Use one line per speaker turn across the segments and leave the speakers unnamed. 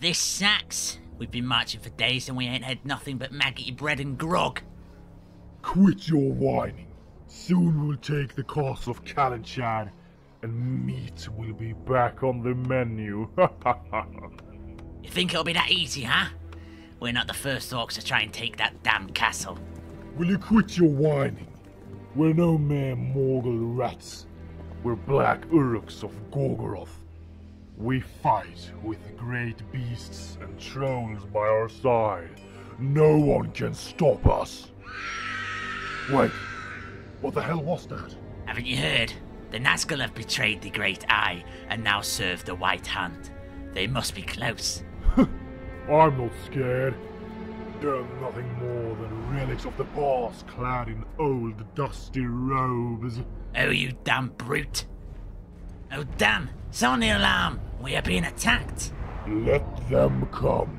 this sacks. We've been marching for days and we ain't had nothing but maggoty bread and grog.
Quit your whining. Soon we'll take the course of Kalinchad, and meat will be back on the menu.
You think it'll be that easy, huh? We're not the first orcs to try and take that damn castle.
will you quit your whining? We're no mere Morgul rats. We're black Uruks of Gorgoroth. We fight with great beasts and trolls by our side. No one can stop us. Wait, what the hell was that?
Haven't you heard? The Nazgul have betrayed the Great Eye and now serve the White Hand. They must be close.
I'm not scared. They're nothing more than relics of the past clad in old dusty robes.
Oh, you damn brute! Oh, damn! Sound the alarm! We are being attacked!
Let them come.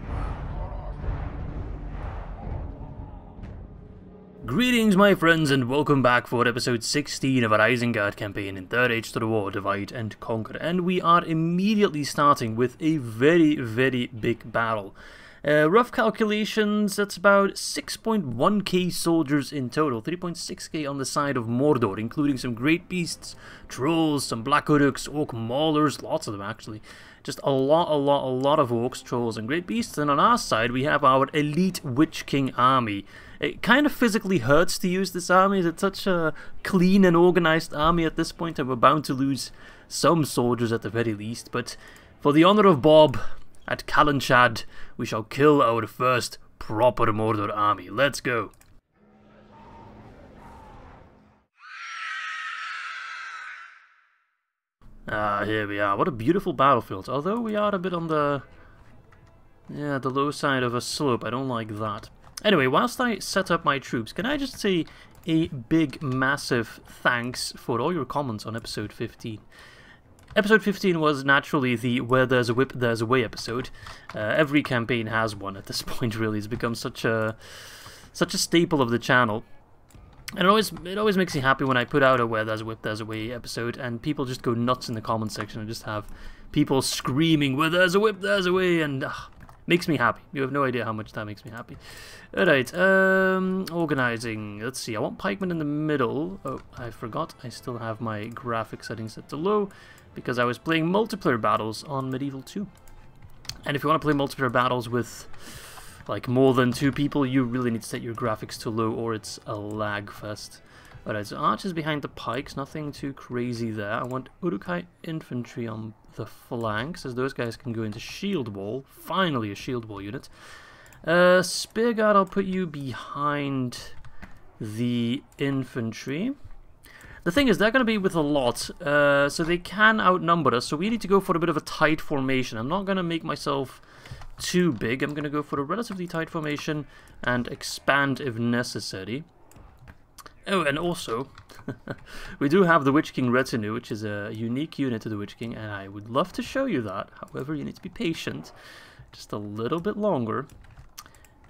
Greetings, my friends, and welcome back for episode 16 of our Isengard campaign in Third Age Total War, Divide and Conquer. And we are immediately starting with a very, very big battle. Uh, rough calculations, that's about 6.1k soldiers in total, 3.6k on the side of Mordor, including some great beasts, trolls, some black uruks, orc maulers, lots of them actually. Just a lot, a lot, a lot of orcs, trolls, and great beasts. And on our side, we have our elite Witch King army. It kind of physically hurts to use this army. It's such a clean and organized army at this point, and we're bound to lose some soldiers at the very least. But for the honor of Bob, at Kalanchad, we shall kill our first proper Mordor army. Let's go. Ah, here we are. What a beautiful battlefield. Although we are a bit on the... Yeah, the low side of a slope. I don't like that. Anyway, whilst I set up my troops, can I just say a big, massive thanks for all your comments on episode 15. Episode 15 was naturally the Where There's a Whip, There's a Way episode. Uh, every campaign has one at this point, really. It's become such a such a staple of the channel. And it always it always makes me happy when I put out a Where There's a Whip, There's a Way episode, and people just go nuts in the comment section and just have people screaming, Where there's a whip, there's a way, and uh, makes me happy. You have no idea how much that makes me happy. Alright, um, organizing. Let's see, I want pikemen in the middle. Oh, I forgot. I still have my graphic settings set to low because I was playing multiplayer battles on Medieval 2. And if you want to play multiplayer battles with like more than two people, you really need to set your graphics to low or it's a lag fest. Alright, so archers behind the pikes, nothing too crazy there. I want Uruk-hai infantry on the flanks, as those guys can go into shield wall. Finally a shield wall unit. Uh, Spear Guard, I'll put you behind the infantry. The thing is, they're going to be with a lot, uh, so they can outnumber us, so we need to go for a bit of a tight formation. I'm not going to make myself too big. I'm going to go for a relatively tight formation and expand if necessary. Oh, and also, we do have the Witch King Retinue, which is a unique unit to the Witch King, and I would love to show you that. However, you need to be patient just a little bit longer.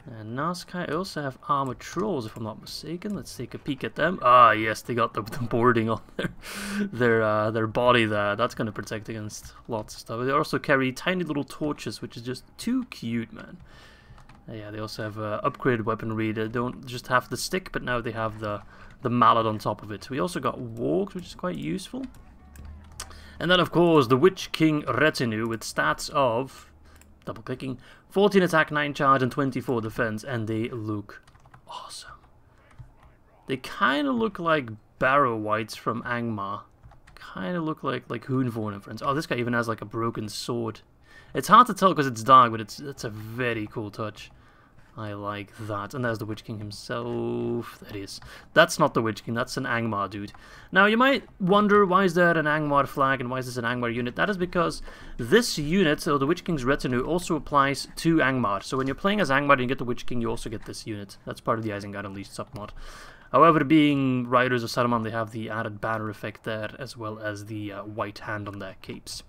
And Nazkai also have armored trolls, if I'm not mistaken. Let's take a peek at them. Ah, yes, they got the, the boarding on their their uh, their body there. That's going to protect against lots of stuff. They also carry tiny little torches, which is just too cute, man. Uh, yeah, they also have uh, upgraded weaponry. They don't just have the stick, but now they have the the mallet on top of it. We also got wargs, which is quite useful. And then, of course, the Witch King Retinue with stats of double clicking. 14 attack 9 charge and 24 defense and they look awesome. They kind of look like barrow Wights from angmar. Kind of look like like Hoonvorn and friends. Oh this guy even has like a broken sword. It's hard to tell because it's dark but it's it's a very cool touch I like that. And there's the Witch King himself. That is. That's not the Witch King, that's an Angmar dude. Now, you might wonder, why is there an Angmar flag and why is this an Angmar unit? That is because this unit, so the Witch King's retinue, also applies to Angmar. So when you're playing as Angmar and you get the Witch King, you also get this unit. That's part of the Isengard Unleashed submod. However, being Riders of Saruman, they have the added banner effect there, as well as the uh, white hand on their capes.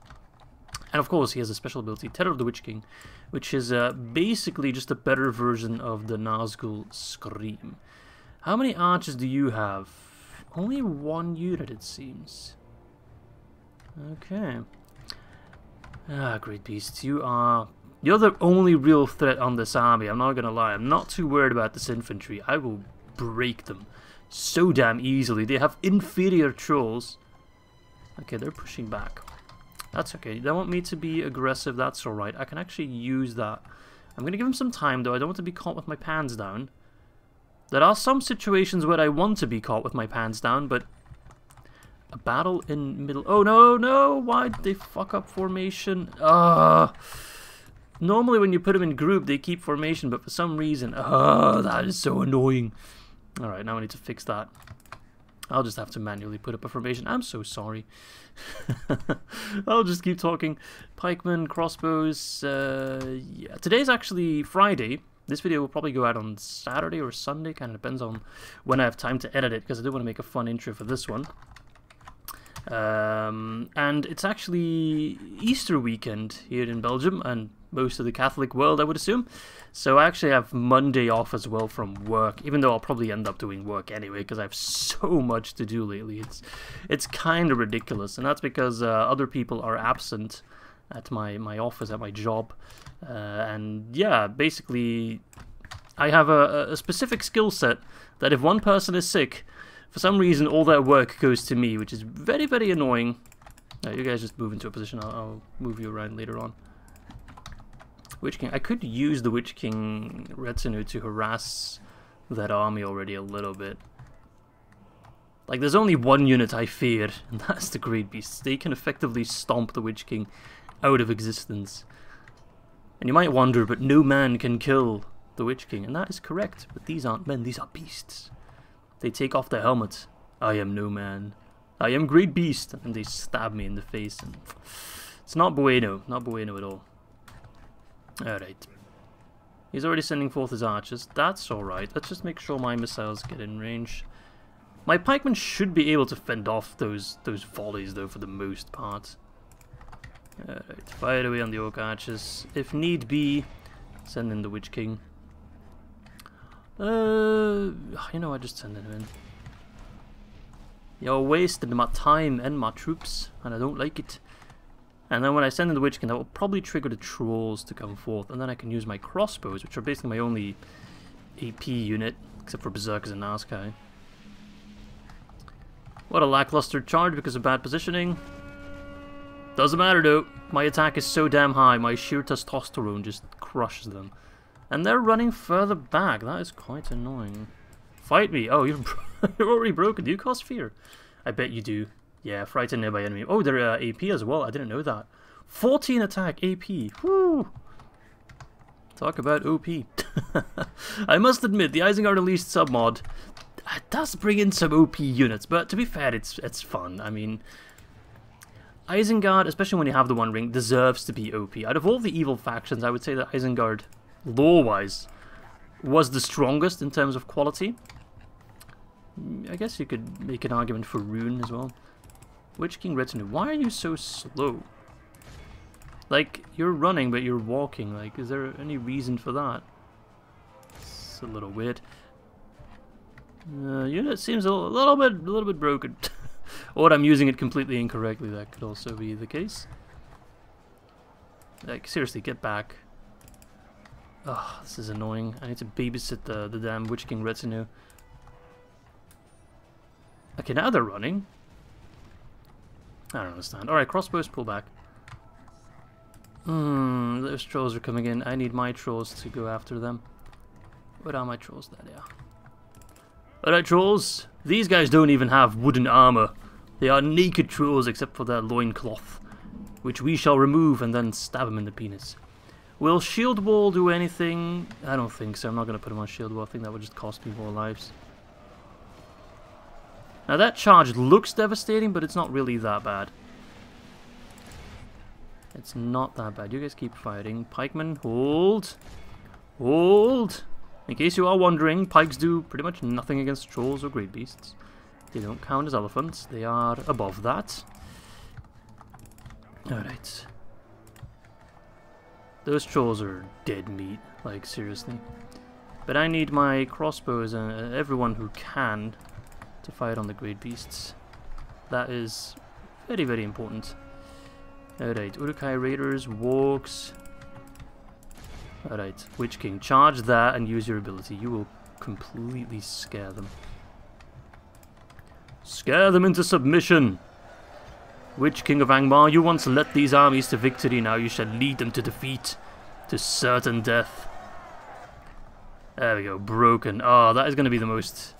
And of course, he has a special ability, Terror of the Witch King, which is uh, basically just a better version of the Nazgul Scream. How many archers do you have? Only one unit, it seems. Okay. Ah, great beasts. You are You're the only real threat on this army, I'm not gonna lie. I'm not too worried about this infantry. I will break them so damn easily. They have inferior trolls. Okay, they're pushing back. That's okay. They want me to be aggressive, that's alright. I can actually use that. I'm gonna give them some time though. I don't want to be caught with my pants down. There are some situations where I want to be caught with my pants down, but a battle in middle. Oh no, no! Why did they fuck up formation? Uh, normally when you put them in group, they keep formation, but for some reason, uh, that is so annoying. All right, now I need to fix that. I'll just have to manually put up a formation. I'm so sorry. I'll just keep talking. Pikemen, crossbows. Uh, yeah, today's actually Friday. This video will probably go out on Saturday or Sunday, kind of depends on when I have time to edit it, because I do want to make a fun intro for this one. Um, and it's actually Easter weekend here in Belgium, and most of the Catholic world, I would assume. So I actually have Monday off as well from work, even though I'll probably end up doing work anyway, because I have so much to do lately. It's, it's kind of ridiculous, and that's because uh, other people are absent at my, my office, at my job. Uh, and yeah, basically, I have a, a specific skill set that if one person is sick, for some reason all their work goes to me, which is very, very annoying. Uh, you guys just move into a position, I'll, I'll move you around later on. Witch King. I could use the Witch King retinue to harass that army already a little bit. Like, there's only one unit I fear, and that's the Great Beasts. They can effectively stomp the Witch King out of existence. And you might wonder, but no man can kill the Witch King, and that is correct. But these aren't men, these are beasts. They take off their helmets. I am no man. I am Great Beast, and they stab me in the face. And it's not bueno, not bueno at all. Alright. He's already sending forth his archers. That's alright. Let's just make sure my missiles get in range. My pikemen should be able to fend off those those volleys, though, for the most part. Alright, fire away on the Orc Archers. If need be, send in the Witch King. Uh, you know, I just send him in. You're wasting my time and my troops, and I don't like it. And then when I send in the Witch King, that will probably trigger the Trolls to come forth, and then I can use my crossbows, which are basically my only AP unit, except for Berserkers and Nazkai. What a lackluster charge because of bad positioning. Doesn't matter though, my attack is so damn high, my sheer testosterone just crushes them. And they're running further back, that is quite annoying. Fight me! Oh, you're, you're already broken, do you cause fear? I bet you do. Yeah, frighten nearby enemy. Oh, they're uh, AP as well, I didn't know that. 14 attack AP, whoo! Talk about OP. I must admit, the Isengard Unleashed submod does bring in some OP units, but to be fair, it's it's fun. I mean, Isengard, especially when you have the One Ring, deserves to be OP. Out of all the evil factions, I would say that Isengard, lore-wise, was the strongest in terms of quality. I guess you could make an argument for Rhun as well. Witch King Retinue, why are you so slow? Like, you're running, but you're walking. Like, is there any reason for that? It's a little weird. Uh, unit seems a little bit, a little bit broken. or I'm using it completely incorrectly. That could also be the case. Like, seriously, get back. Oh, this is annoying. I need to babysit the, the damn Witch King retinue. Okay, now they're running. I don't understand. Alright, crossbows, pull back. Hmm, those trolls are coming in. I need my trolls to go after them. Where are my trolls? There they are. Alright, trolls. These guys don't even have wooden armor. They are naked trolls except for their loincloth, which we shall remove and then stab them in the penis. Will shield wall do anything? I don't think so. I'm not going to put him on shield wall. I think that would just cost me more lives. Now that charge looks devastating, but it's not really that bad. It's not that bad. You guys keep fighting. Pikemen, hold. Hold. In case you are wondering, pikes do pretty much nothing against trolls or great beasts. They don't count as elephants. They are above that. Alright. Those trolls are dead meat. Like, seriously. But I need my crossbows and uh, everyone who can to fight on the great beasts. That is very, very important. Alright, Uruk-hai Raiders, walks. Alright, Witch King, charge that and use your ability. You will completely scare them. Scare them into submission! Witch King of Angmar, you once led these armies to victory, now you shall lead them to defeat. To certain death. There we go, broken. Oh, that is going to be the most...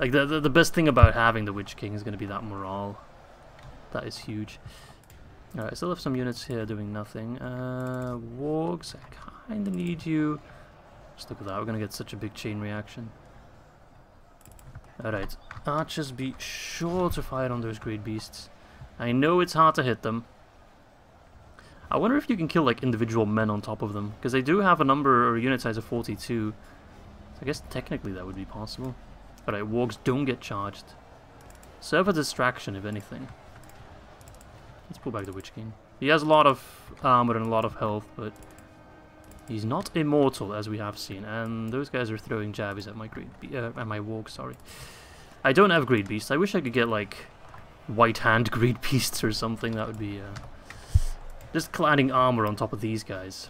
Like, the, the, the best thing about having the Witch King is going to be that morale. That is huge. Alright, I still have some units here doing nothing. Uh, Wargs, I kind of need you. Just look at that, we're going to get such a big chain reaction. Alright, archers be sure to fire on those great beasts. I know it's hard to hit them. I wonder if you can kill like individual men on top of them, because they do have a number or a unit size of 42. So I guess technically that would be possible. Alright, wargs don't get charged. Serve a distraction if anything. Let's pull back the Witch King. He has a lot of armor and a lot of health, but he's not immortal as we have seen. And those guys are throwing jabbies at my great uh, at my warg. Sorry, I don't have great beasts. I wish I could get like white hand great beasts or something. That would be uh, just cladding armor on top of these guys.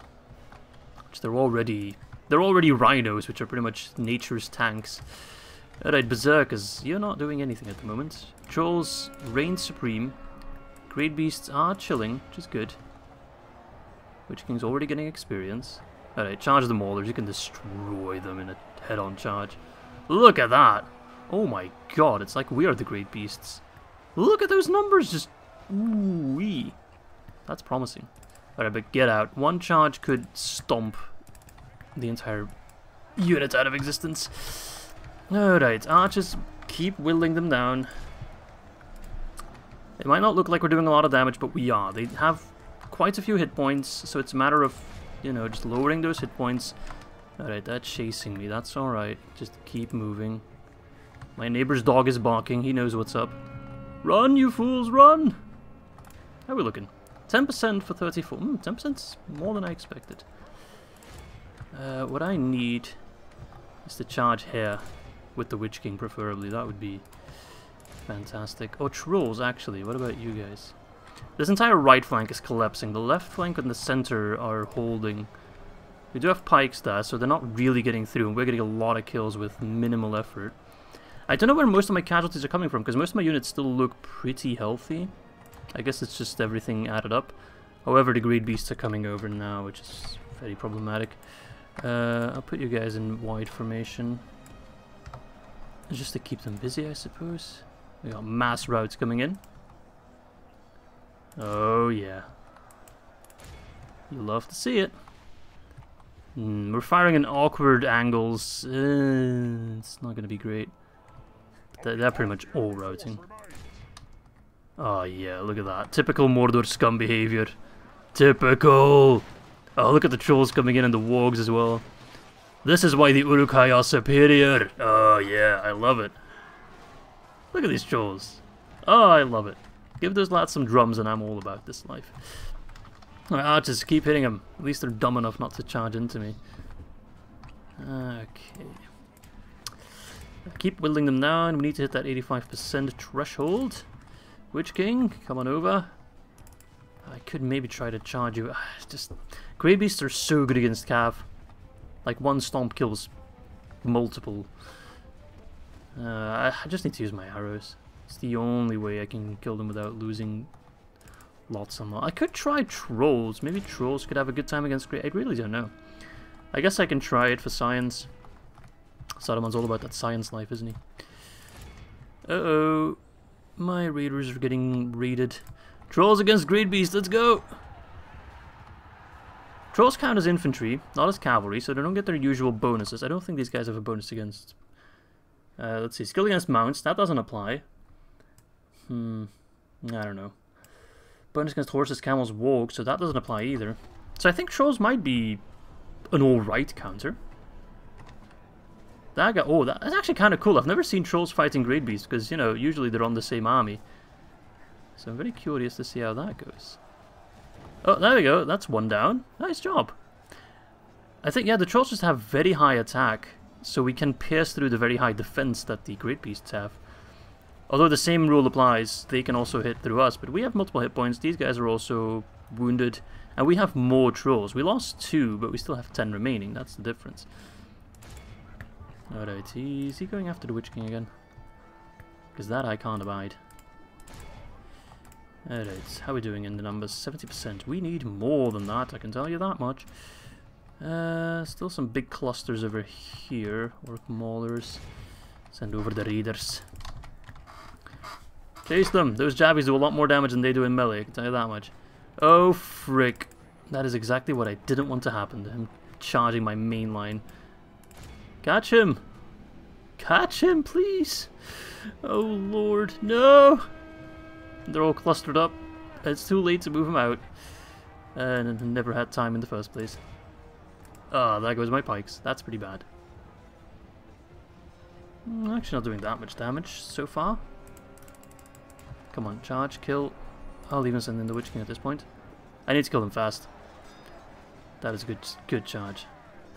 Which they're already they're already rhinos, which are pretty much nature's tanks. Alright, Berserkers, you're not doing anything at the moment. Trolls reign supreme. Great beasts are chilling, which is good. Witch King's already getting experience. Alright, charge the Maulers. You can destroy them in a head-on charge. Look at that! Oh my god, it's like we are the Great Beasts. Look at those numbers, just... Ooh-wee. That's promising. Alright, but get out. One charge could stomp the entire unit out of existence. Alright, archers keep whittling them down. It might not look like we're doing a lot of damage, but we are. They have quite a few hit points, so it's a matter of, you know, just lowering those hit points. Alright, that's chasing me. That's alright. Just keep moving. My neighbor's dog is barking. He knows what's up. Run, you fools, run! How are we looking? 10% for 34. Mm, 10% more than I expected. Uh, what I need is to charge here with the Witch King preferably. That would be fantastic. Oh, trolls actually. What about you guys? This entire right flank is collapsing. The left flank and the center are holding. We do have pikes there, so they're not really getting through, and we're getting a lot of kills with minimal effort. I don't know where most of my casualties are coming from, because most of my units still look pretty healthy. I guess it's just everything added up. However, the Great Beasts are coming over now, which is very problematic. Uh, I'll put you guys in wide formation. Just to keep them busy, I suppose. We got mass routes coming in. Oh, yeah. You love to see it. Mm, we're firing in awkward angles. Uh, it's not going to be great. They're, pretty much all routing. Oh, yeah, look at that. Typical Mordor scum behavior. Typical! Oh, look at the trolls coming in and the wargs as well. This is why the Uruk-hai are superior. Oh, yeah, I love it. Look at these trolls. Oh, I love it. Give those lads some drums and I'm all about this life. Alright, archers, keep hitting them. At least they're dumb enough not to charge into me. Okay. Keep whittling them down. We need to hit that 85% threshold. Witch King, come on over. I could maybe try to charge you. Just Grey Beasts are so good against Cav. Like one stomp kills multiple. Uh, I just need to use my arrows. It's the only way I can kill them without losing lots and lots. I could try trolls. Maybe trolls could have a good time against Grey. I really don't know. I guess I can try it for science. Saruman's all about that science life, isn't he? Uh-oh. My raiders are getting raided. Trolls against Great Beast, let's go! Trolls count as infantry, not as cavalry, so they don't get their usual bonuses. I don't think these guys have a bonus against... Uh, let's see, skill against mounts, that doesn't apply. Hmm, I don't know. Bonus against horses, camels, wargs, so that doesn't apply either. So I think trolls might be an alright counter. That guy, oh, that's actually kind of cool. I've never seen trolls fighting great beasts, because, you know, usually they're on the same army. So I'm very curious to see how that goes. Oh, there we go. That's one down. Nice job. I think, yeah, the trolls just have very high attack, so we can pierce through the very high defense that the great beasts have. Although the same rule applies, they can also hit through us, but we have multiple hit points. These guys are also wounded. And we have more trolls. We lost two, but we still have ten remaining. That's the difference. Alright, is he going after the Witch King again? Because that I can't abide. Alright, how are we doing in the numbers? 70%. We need more than that, I can tell you that much. Uh, still some big clusters over here. Orc maulers. Send over the raiders. Chase them! Those jabbies do a lot more damage than they do in melee, I can tell you that much. Oh, frick. That is exactly what I didn't want to happen to him. Charging my main line. Catch him! Catch him, please! Oh, Lord, no! They're all clustered up. It's too late to move them out. And never had time in the first place. Ah, oh, there goes my pikes. That's pretty bad. Hmm, actually not doing that much damage so far. Come on, charge, kill. I'll even send in the Witch King at this point. I need to kill them fast. That is a good, good charge.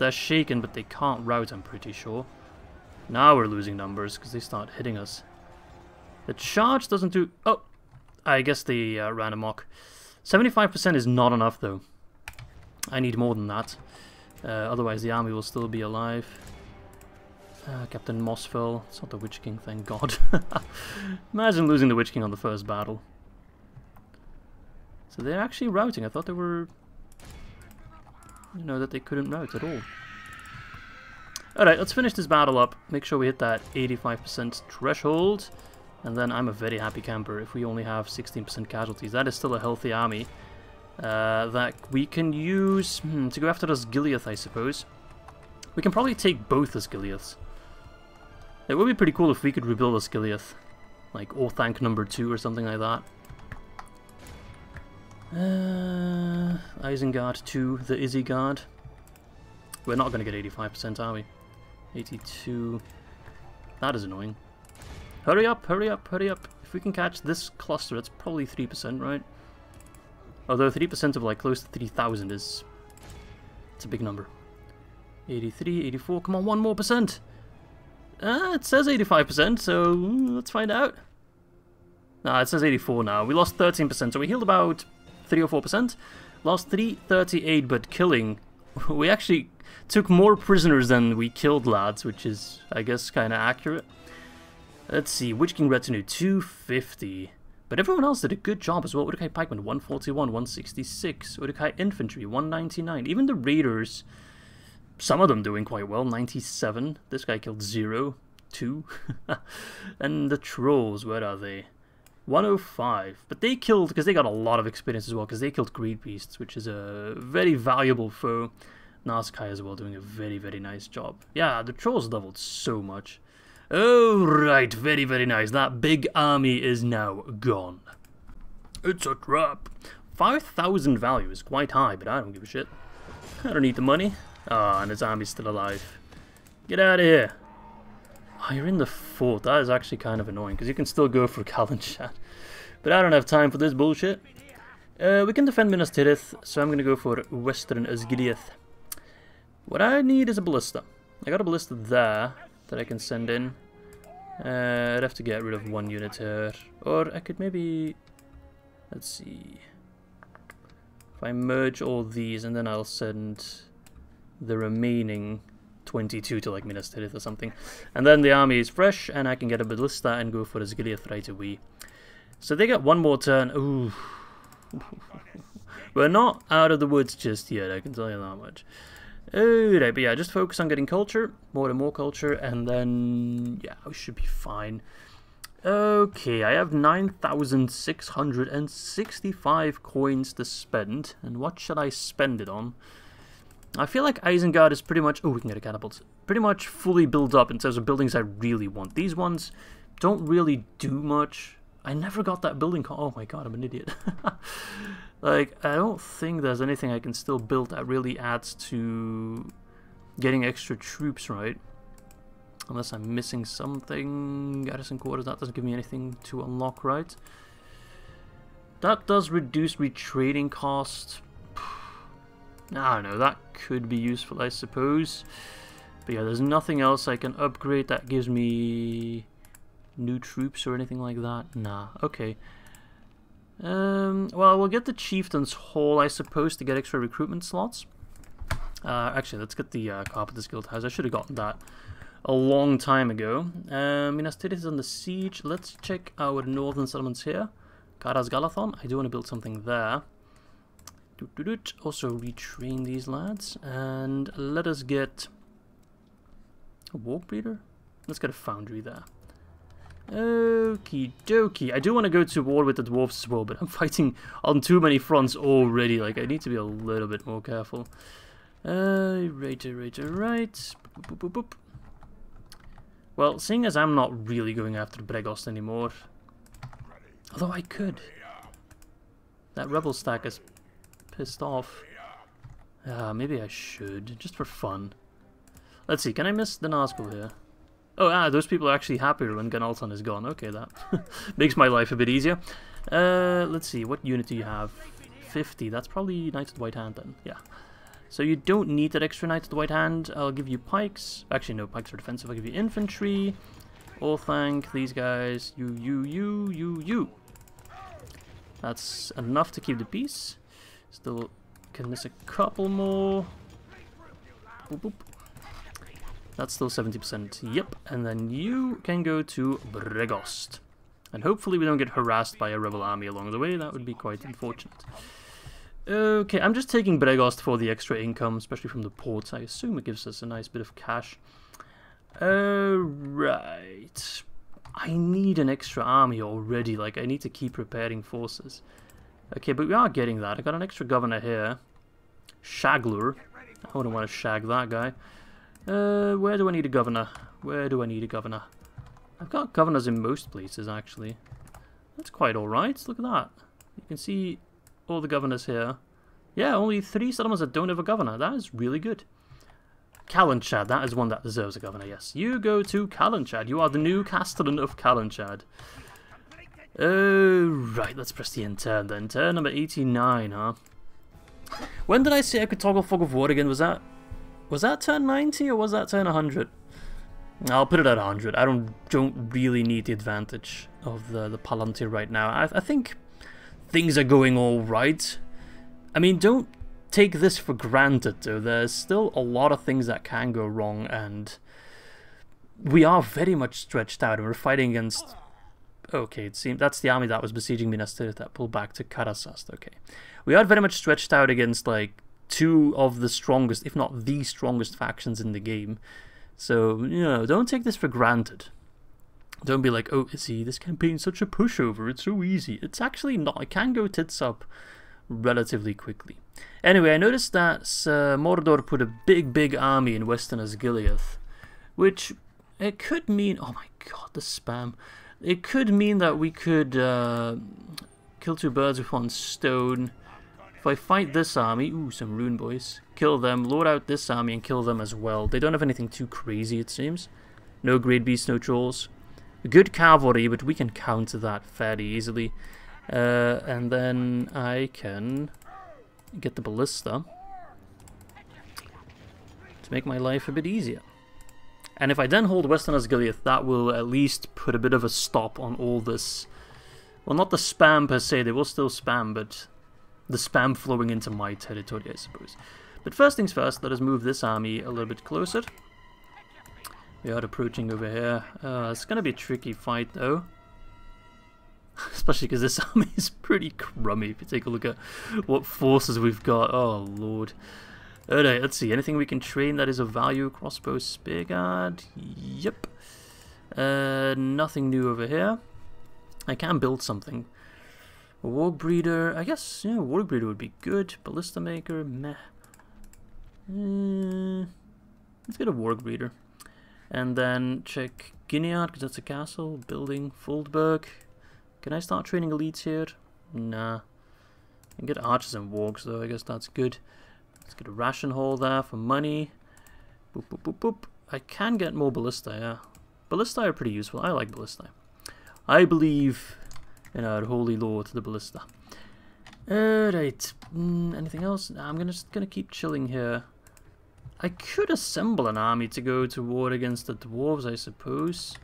They're shaken, but they can't rout, I'm pretty sure. Now we're losing numbers, because they start hitting us. The charge doesn't do... Oh! I guess they uh, ran amok. 75% is not enough, though. I need more than that. Uh, otherwise, the army will still be alive. Uh, Captain Mossfell. It's not the Witch King, thank God. Imagine losing the Witch King on the first battle. So they're actually routing. I thought they were... You know, that they couldn't rout at all. Alright, let's finish this battle up. Make sure we hit that 85% threshold. And then I'm a very happy camper if we only have 16% casualties. That is still a healthy army. Uh, that we can use hmm, to go after this Osgiliath, I suppose. We can probably take both Osgiliaths. It would be pretty cool if we could rebuild Osgiliath. Like Orthanc number 2 or something like that. Uh, Isengard 2, the Isengard. We're not going to get 85%, are we? 82. That is annoying. Hurry up, hurry up, hurry up. If we can catch this cluster, it's probably 3%, right? Although 3% of like close to 3,000 is... It's a big number. 83, 84, come on, one more percent! Uh, it says 85%, so mm, let's find out. Nah, it says 84 now. We lost 13%, so we healed about 3 or 4%. Lost 338, but killing. We actually took more prisoners than we killed, lads, which is, I guess, kind of accurate. Let's see, Witch King Retinue, 250. But everyone else did a good job as well. Uruk-hai Pikemen, 141, 166. Uruk-hai Infantry, 199. Even the Raiders some of them doing quite well, 97. This guy killed 0, 2. and the trolls, where are they? 105. But they killed, because they got a lot of experience as well, because they killed Great Beasts, which is a very valuable foe. Naskai as well doing a very, very nice job. Yeah, the trolls leveled so much. Oh, right, very, very nice. That big army is now gone. It's a trap. 5,000 value is quite high, but I don't give a shit. I don't need the money. Ah, oh, and the zombie's still alive. Get out of here. Oh, you're in the fourth. That is actually kind of annoying, because you can still go for Calenchad. But I don't have time for this bullshit. Uh, we can defend Minas Tirith, so I'm going to go for Western Osgiliath. What I need is a ballista. I got a ballista there that I can send in. Uh, I'd have to get rid of one unit here. Or I could maybe... Let's see... If I merge all these and then I'll send the remaining 22 to like Minas Tirith or something. And then the army is fresh and I can get a ballista and go for Osgiliath right away. So they get one more turn. Ooh. We're not out of the woods just yet, I can tell you that much. Alright, but yeah, just focus on getting culture, more and more culture, and then, yeah, we should be fine. Okay, I have 9,665 coins to spend, and what should I spend it on? I feel like Isengard is pretty much... Oh, we can get a catapult. Pretty much fully built up in terms of buildings I really want. These ones don't really do much. I never got that building... Oh my god, I'm an idiot. like, I don't think there's anything I can still build that really adds to getting extra troops, right? Unless I'm missing something. Garrison quarters, that doesn't give me anything to unlock, right? That does reduce retrading cost. I don't know, that could be useful, I suppose. But yeah, there's nothing else I can upgrade that gives me new troops or anything like that. Nah, okay. Um, well, we'll get the Chieftain's Hall, I suppose, to get extra recruitment slots. Uh, actually, let's get the uh, Carpenter's Guild House. I should have gotten that a long time ago. Uh, Minas Tirith is under siege. Let's check our northern settlements here. Caras Galadhon. I do want to build something there. Also retrain these lads. And let us get a warg breeder. Let's get a foundry there. Okie dokie. I do want to go to war with the dwarves as well, but I'm fighting on too many fronts already. Like, I need to be a little bit more careful. Uh, right, right, right. Boop, boop, boop, well, seeing as I'm not really going after Bregost anymore, although I could. That rebel stack is pissed off. Ah, maybe I should, just for fun. Let's see, can I miss the Nazgul here? Oh, ah, those people are actually happier when Ganalton is gone. Okay, that makes my life a bit easier. Uh, let's see, what unit do you have? 50, that's probably Knights of the White Hand then, yeah. So you don't need that extra Knights of the White Hand. I'll give you pikes. Actually, no, pikes are defensive. I'll give you infantry. All thank these guys. You, you, you, you, you. That's enough to keep the peace. Still can miss a couple more. Boop, boop. That's still 70%. Yep. And then you can go to Bregost. And hopefully we don't get harassed by a rebel army along the way. That would be quite unfortunate. Okay, I'm just taking Bregost for the extra income, especially from the ports. I assume it gives us a nice bit of cash. Alright. I need an extra army already. Like, I need to keep preparing forces. Okay, but we are getting that. I got an extra governor here. Shagler. I wouldn't want to shag that guy. Uh, where do I need a governor? Where do I need a governor? I've got governors in most places, actually. That's quite alright. Look at that. You can see all the governors here. Yeah, only three settlements that don't have a governor. That is really good. Kalanchad, that is one that deserves a governor, yes. You go to Kalanchad. You are the new Castellan of Calenchad. Oh, right, let's press the end turn then. Turn number 89, huh? When did I say I could toggle Fog of War again? Was that was that turn 90 or was that turn 100? I'll put it at 100. I don't don't really need the advantage of the, the Palantir right now. I, I think things are going all right. I mean, don't take this for granted, though. There's still a lot of things that can go wrong, and we are very much stretched out, and we're fighting against... Okay, it seems that's the army that was besieging Minas Tirith that pulled back to Karasast. Okay, we are very much stretched out against like two of the strongest, if not the strongest factions in the game. So, you know, don't take this for granted. Don't be like, oh, see, this campaign's such a pushover, it's so easy. It's actually not. It can go tits up relatively quickly. Anyway, I noticed that uh, Mordor put a big, big army in Western Osgiliath, which it could mean, oh my god, the spam. It could mean that we could uh, kill two birds with one stone if I fight this army, ooh, some Rhun boys, kill them, load out this army and kill them as well. They don't have anything too crazy, it seems. No great beasts, no trolls. Good cavalry, but we can counter that fairly easily. Uh, and then I can get the ballista to make my life a bit easier. And if I then hold Western Osgiliath, that will at least put a bit of a stop on all this. Well, not the spam per se, they will still spam, but the spam flowing into my territory, I suppose. But first things first, let us move this army a little bit closer. We are approaching over here. Uh, it's going to be a tricky fight, though. Especially because this army is pretty crummy if you take a look at what forces we've got. Oh, lord. Alright, let's see. Anything we can train that is of value? Crossbow, spear guard. Yep. Uh, nothing new over here. I can build something. A Warg Breeder, I guess, yeah, Warg Breeder would be good. Ballista Maker, meh. Uh, let's get a Warg Breeder. And then check Ginead, because that's a castle. Building, Fuldburg. Can I start training elites here? Nah. I can get archers and wargs though, I guess that's good. Let's get a ration hole there for money. Boop, boop, boop, boop. I can get more ballista, yeah. Ballista are pretty useful. I like ballista. I believe in our holy lord, to the ballista. Alright, mm, anything else? I'm gonna, just gonna keep chilling here. I could assemble an army to go to war against the dwarves, I suppose.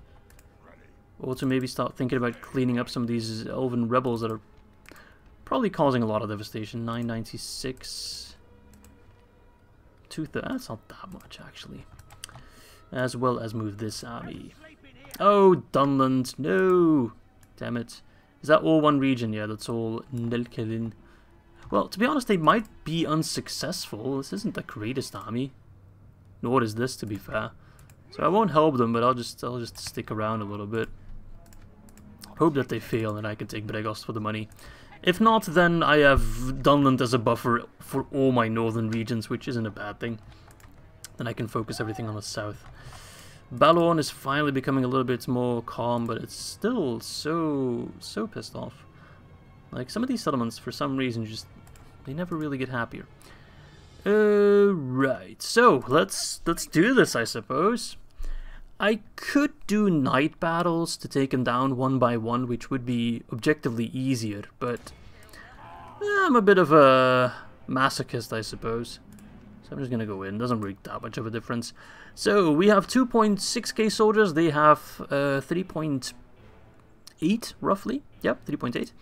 Or to maybe start thinking about cleaning up some of these elven rebels that are Probably causing a lot of devastation. 996. Two th uh, That's not that much, actually. As well as move this army. Oh, Dunland, no! Damn it. Is that all one region? Yeah, that's all Nelkelin. Well, to be honest, they might be unsuccessful. This isn't the greatest army. Nor is this, to be fair. So I won't help them, but I'll just I'll just stick around a little bit. Hope that they fail and I can take Bregost for the money. If not, then I have Dunland as a buffer for all my northern regions, which isn't a bad thing. Then I can focus everything on the south. Balorn is finally becoming a little bit more calm, but it's still so, so pissed off. Like, some of these settlements, for some reason, just, they never really get happier. Uh, right, so, let's, let's do this, I suppose. I could do night battles to take them down one by one, which would be objectively easier, but eh, I'm a bit of a masochist, I suppose. So I'm just gonna go in, doesn't make that much of a difference. So we have 2.6k soldiers, they have uh, 3.8 roughly, yep, 3.8.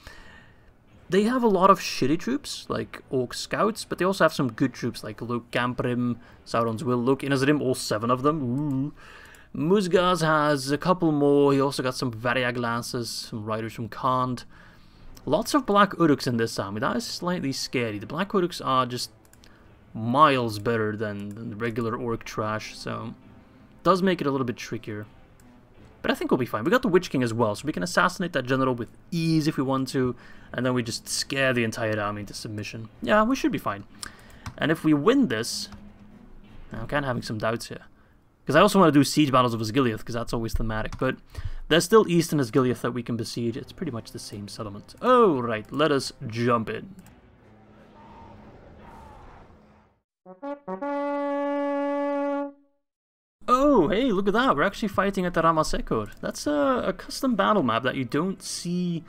They have a lot of shitty troops, like Orc Scouts, but they also have some good troops, like Luke Gamprim, Sauron's Will, Luke Inazrim, all seven of them. Ooh. Musgaz has a couple more. He also got some Variag Lancers, some riders from Khand. Lots of Black Uruks in this army. That is slightly scary. The Black Uruks are just miles better than, than the regular Orc trash, so does make it a little bit trickier. But I think we'll be fine. We got the Witch King as well, so we can assassinate that general with ease if we want to, and then we just scare the entire army into submission. Yeah, we should be fine. And if we win this... I'm kind of having some doubts here. Because I also want to do siege battles of Osgiliath, because that's always thematic. But there's still Eastern Osgiliath that we can besiege. It's pretty much the same settlement. Oh, right. Let us jump in. Oh, hey, look at that. We're actually fighting at the Rammas Echor. That's a, a custom battle map that you don't see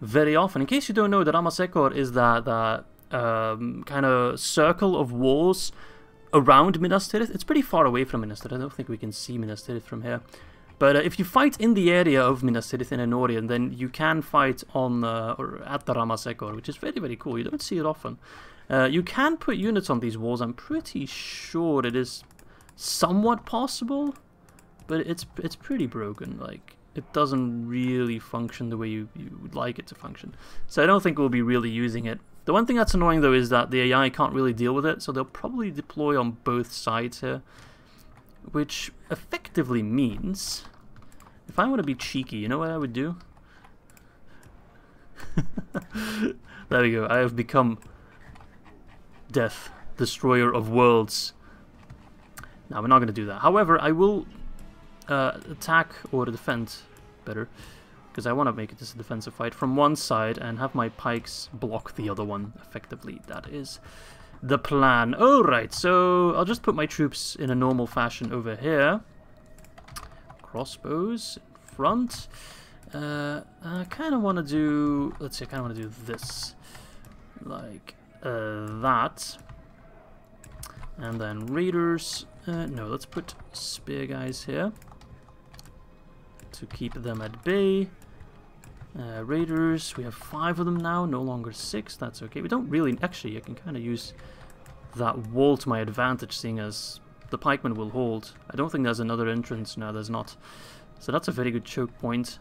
very often. In case you don't know, the Rammas Echor is that, that um, kind of circle of walls around Minas Tirith. It's pretty far away from Minas Tirith. I don't think we can see Minas Tirith from here. But uh, if you fight in the area of Minas Tirith in Anorien, then you can fight on uh, or at the Rammas Echor, which is very, very cool. You don't see it often. Uh, you can put units on these walls. I'm pretty sure it is somewhat possible, but it's it's pretty broken. Like it doesn't really function the way you, you would like it to function. So I don't think we'll be really using it the one thing that's annoying though is that the AI can't really deal with it, so they'll probably deploy on both sides here. Which effectively means, if I want to be cheeky, you know what I would do? there we go, I have become Death, Destroyer of Worlds. Now we're not going to do that. However, I will uh, attack or defend better because I want to make it this a defensive fight from one side and have my pikes block the other one effectively. That is the plan. Alright, so I'll just put my troops in a normal fashion over here. Crossbows in front. Uh, I kind of want to do... Let's see, I kind of want to do this. Like uh, that. And then raiders. Uh, no, let's put spear guys here to keep them at bay. Uh, raiders, we have five of them now, no longer six, that's okay. We don't really, actually, I can kind of use that wall to my advantage, seeing as the pikemen will hold. I don't think there's another entrance, no there's not. So that's a very good choke point.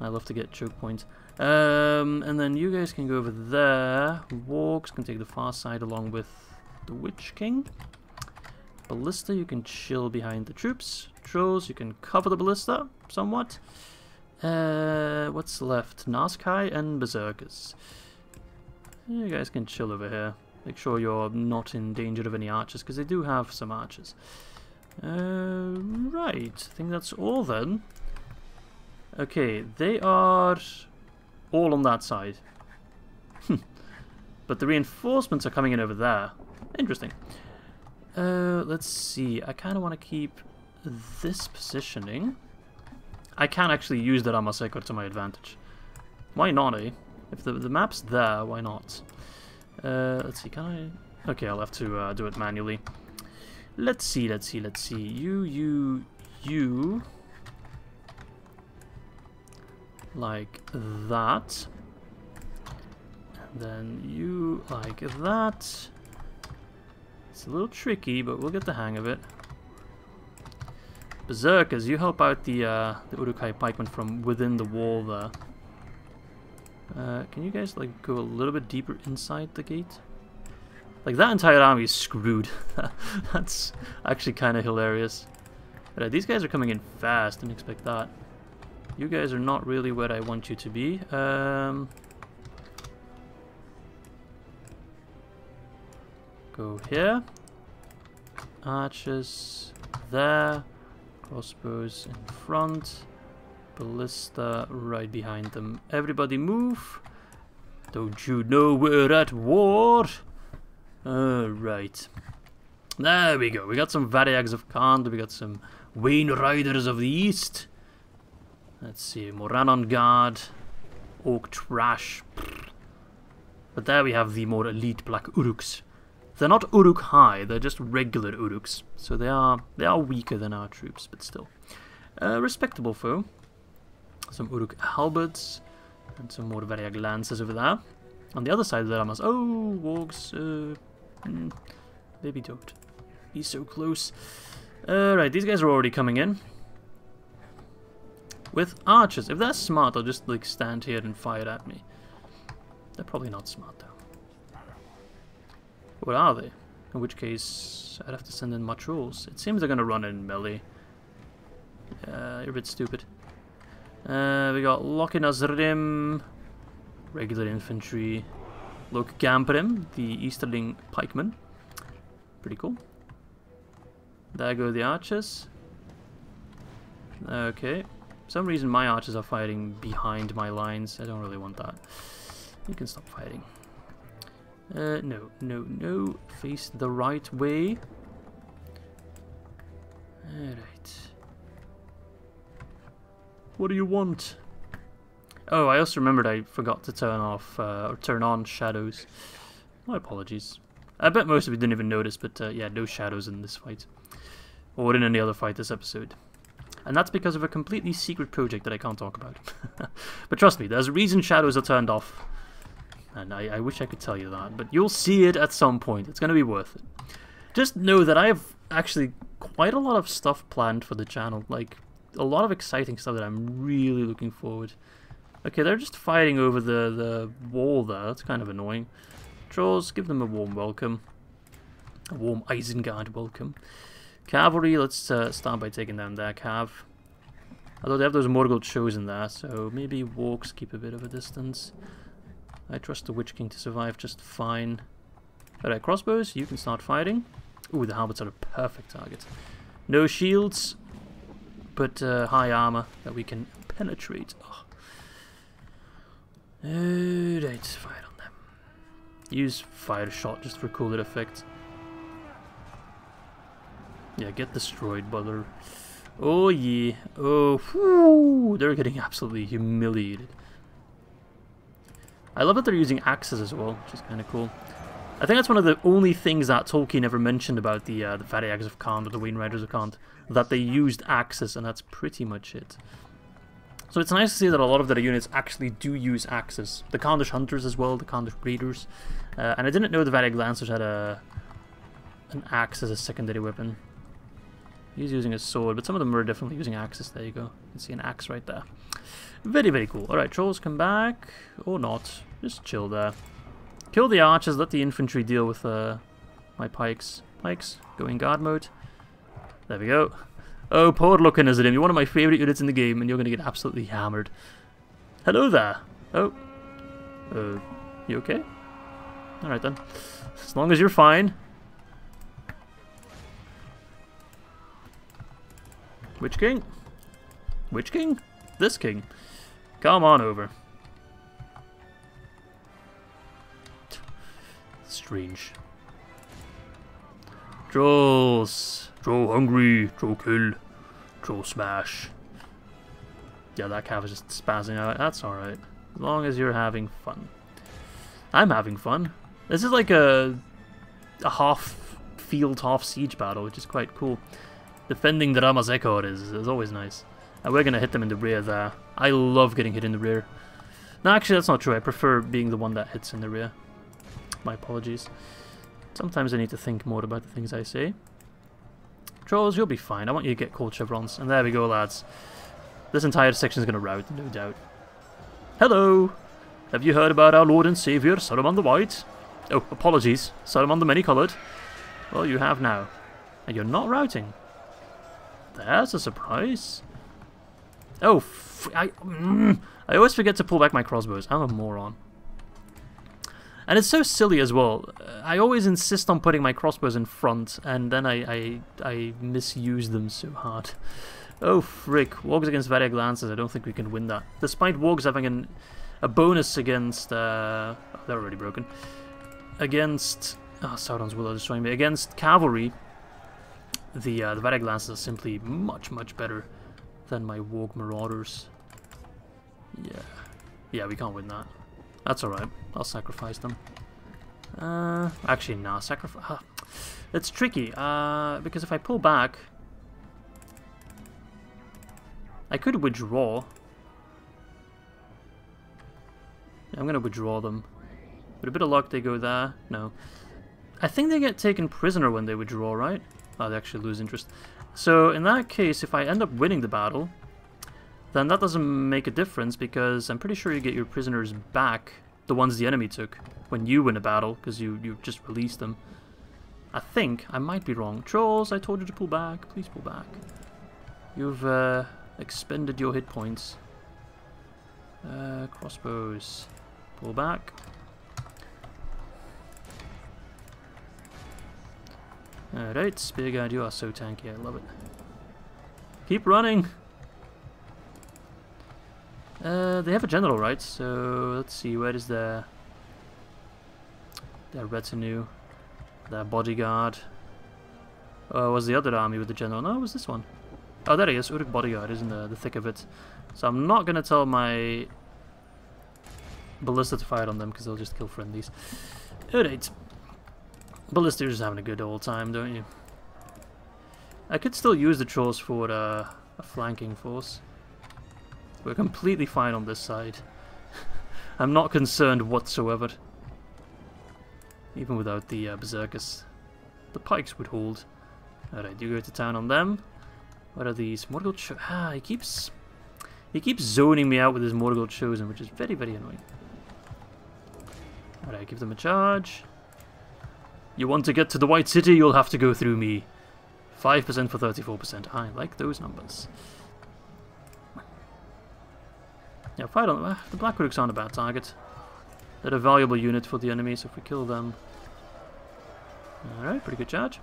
I love to get choke point. Um, and then you guys can go over there. Walks can take the far side along with the Witch King. Ballista, you can chill behind the troops. Trolls, you can cover the ballista somewhat. Uh, what's left? Nazkai and Berserkers. You guys can chill over here. Make sure you're not in danger of any archers, because they do have some archers. Uh, right, I think that's all then. Okay, they are all on that side. but the reinforcements are coming in over there. Interesting. Uh, let's see, I kind of want to keep this positioning. I can't actually use the Rammas Echor to my advantage. Why not, eh? If the, the map's there, why not? Uh, let's see, can I... Okay, I'll have to uh, do it manually. Let's see, let's see, let's see. You, you, you... Like that. And Then you like that. It's a little tricky, but we'll get the hang of it. Berserkers, you help out the uh, the Uruk-hai pikemen from within the wall there. Uh, can you guys like go a little bit deeper inside the gate? Like that entire army is screwed. That's actually kind of hilarious. But uh, these guys are coming in fast. Didn't expect that. You guys are not really where I want you to be. Um, go here. Archers there. Crossbows in front. Ballista right behind them. Everybody move. Don't you know we're at war? Alright. There we go. We got some Variags of Khand. We got some Wainriders of the East. Let's see. Morannon guard. Oak Trash. But there we have the more elite Black Uruks. They're not Uruk-hai, they're just regular Uruks. So they are they are weaker than our troops, but still. Uh, respectable foe. Some Uruk halberds. And some more Variag lances over there. On the other side of the Rammas. Oh, wargs. Uh, mm, maybe don't. Be so close. Alright, these guys are already coming in. With archers. If they're smart, they'll just like stand here and fire at me. They're probably not smart though. What are they? In which case, I'd have to send in my trolls. It seems they're gonna run in melee. Yeah, you're a bit stupid. Uh, we got Loki Nazrim, regular infantry. Lok Gamprim, the Easterling pikeman. Pretty cool. There go the archers. Okay. For some reason my archers are fighting behind my lines. I don't really want that. You can stop fighting. Uh, no, no, no. Face the right way. Alright. What do you want? Oh, I also remembered I forgot to turn off, uh, or turn on shadows. My apologies. I bet most of you didn't even notice, but uh, yeah, no shadows in this fight. Or in any other fight this episode. And that's because of a completely secret project that I can't talk about. but trust me, there's a reason shadows are turned off. And I, I wish I could tell you that, but you'll see it at some point. It's going to be worth it. Just know that I have actually quite a lot of stuff planned for the channel. Like, a lot of exciting stuff that I'm really looking forward. Okay, they're just fighting over the, the wall there. That's kind of annoying. Trolls, give them a warm welcome. A warm Isengard welcome. Cavalry, let's uh, start by taking down their cav. Although they have those Morgul chosen there, so maybe walks keep a bit of a distance. I trust the Witch King to survive just fine. Alright, crossbows, you can start fighting. Ooh, the halberds are a perfect target. No shields, but uh, high armor that we can penetrate. Oh. Alright, fire on them. Use fire shot just for cooler effect. Yeah, get destroyed, brother. Oh yeah. Oh, whoo, they're getting absolutely humiliated. I love that they're using axes as well, which is kind of cool. I think that's one of the only things that Tolkien ever mentioned about the uh, the Variags of Khand or the Wainriders of Khand, that they used axes, and that's pretty much it. So it's nice to see that a lot of their units actually do use axes. The Khandish Hunters as well, the Khandish Raiders. Uh, and I didn't know the Variag Lancers had a an axe as a secondary weapon. He's using a sword, but some of them are definitely using axes. There you go. You can see an axe right there. Very, very cool. Alright, trolls come back. Or not. Just chill there. Kill the archers, let the infantry deal with uh, my pikes. Pikes, go in guard mode. There we go. Oh, poor looking Nazarim. You're one of my favourite units in the game, and you're going to get absolutely hammered. Hello there. Oh. Uh, you okay? Alright then. As long as you're fine. Which king? Which king? This king. Come on over. Strange. Trolls. Troll hungry. Troll kill. Troll smash. Yeah, that calf is just spazzing out. That's alright. As long as you're having fun. I'm having fun. This is like a, a half field, half siege battle, which is quite cool. Defending the Rammas Echor is, is always nice. And we're going to hit them in the rear there. I love getting hit in the rear. No, actually, that's not true. I prefer being the one that hits in the rear. My apologies. Sometimes I need to think more about the things I say. Trolls, you'll be fine. I want you to get cold chevrons. And there we go, lads. This entire section is going to rout, no doubt. Hello! Have you heard about our Lord and Saviour, Saruman the White? Oh, apologies. Saruman the Many-Coloured. Well, you have now. And you're not routing. That's a surprise. Oh, I, mm, I always forget to pull back my crossbows. I'm a moron. And it's so silly as well. I always insist on putting my crossbows in front, and then I, I, I misuse them so hard. Oh, frick. Wargs against Variag Lancers. I don't think we can win that. Despite Wargs having an, a bonus against... Uh, oh, they're already broken. Against... Oh, Sauron's Willow destroying me. Against Cavalry, the, uh, the Variag Lancers are simply much, much better than my Warg Marauders. Yeah. Yeah, we can't win that. That's alright. I'll sacrifice them. Uh, actually, nah. Sacrifice. Uh, it's tricky, uh, because if I pull back, I could withdraw. I'm gonna withdraw them. With a bit of luck, they go there. No. I think they get taken prisoner when they withdraw, right? Oh, they actually lose interest. So, in that case, if I end up winning the battle, then that doesn't make a difference because I'm pretty sure you get your prisoners back, the ones the enemy took, when you win a battle because you, you just released them. I think, I might be wrong. Trolls, I told you to pull back. Please pull back. You've uh, expended your hit points. Uh, crossbows. Pull back. Alright, Spear Guard, you are so tanky, I love it. Keep running! Uh, they have a general, right? So let's see, where is their their retinue, their bodyguard? Oh, was the other army with the general? No, it was this one. Oh, there he is. Uruk bodyguard is in the, the thick of it. So I'm not gonna tell my ballista to fire on them because they'll just kill friendlies. Alright. Ballista's having a good old time, don't you? I could still use the trolls for uh, a flanking force. We're completely fine on this side. I'm not concerned whatsoever. Even without the uh, Berserkers. The pikes would hold. Alright, you go to town on them. What are these? Morgul Cho Ah, he keeps... He keeps zoning me out with his Morgul Chosen, which is very, very annoying. Alright, give them a charge. You want to get to the White City, you'll have to go through me. 5% for 34%. I like those numbers. Yeah, fight on uh, the Black Rook's aren't a bad target. They're a valuable unit for the enemy, so if we kill them... Alright, pretty good charge.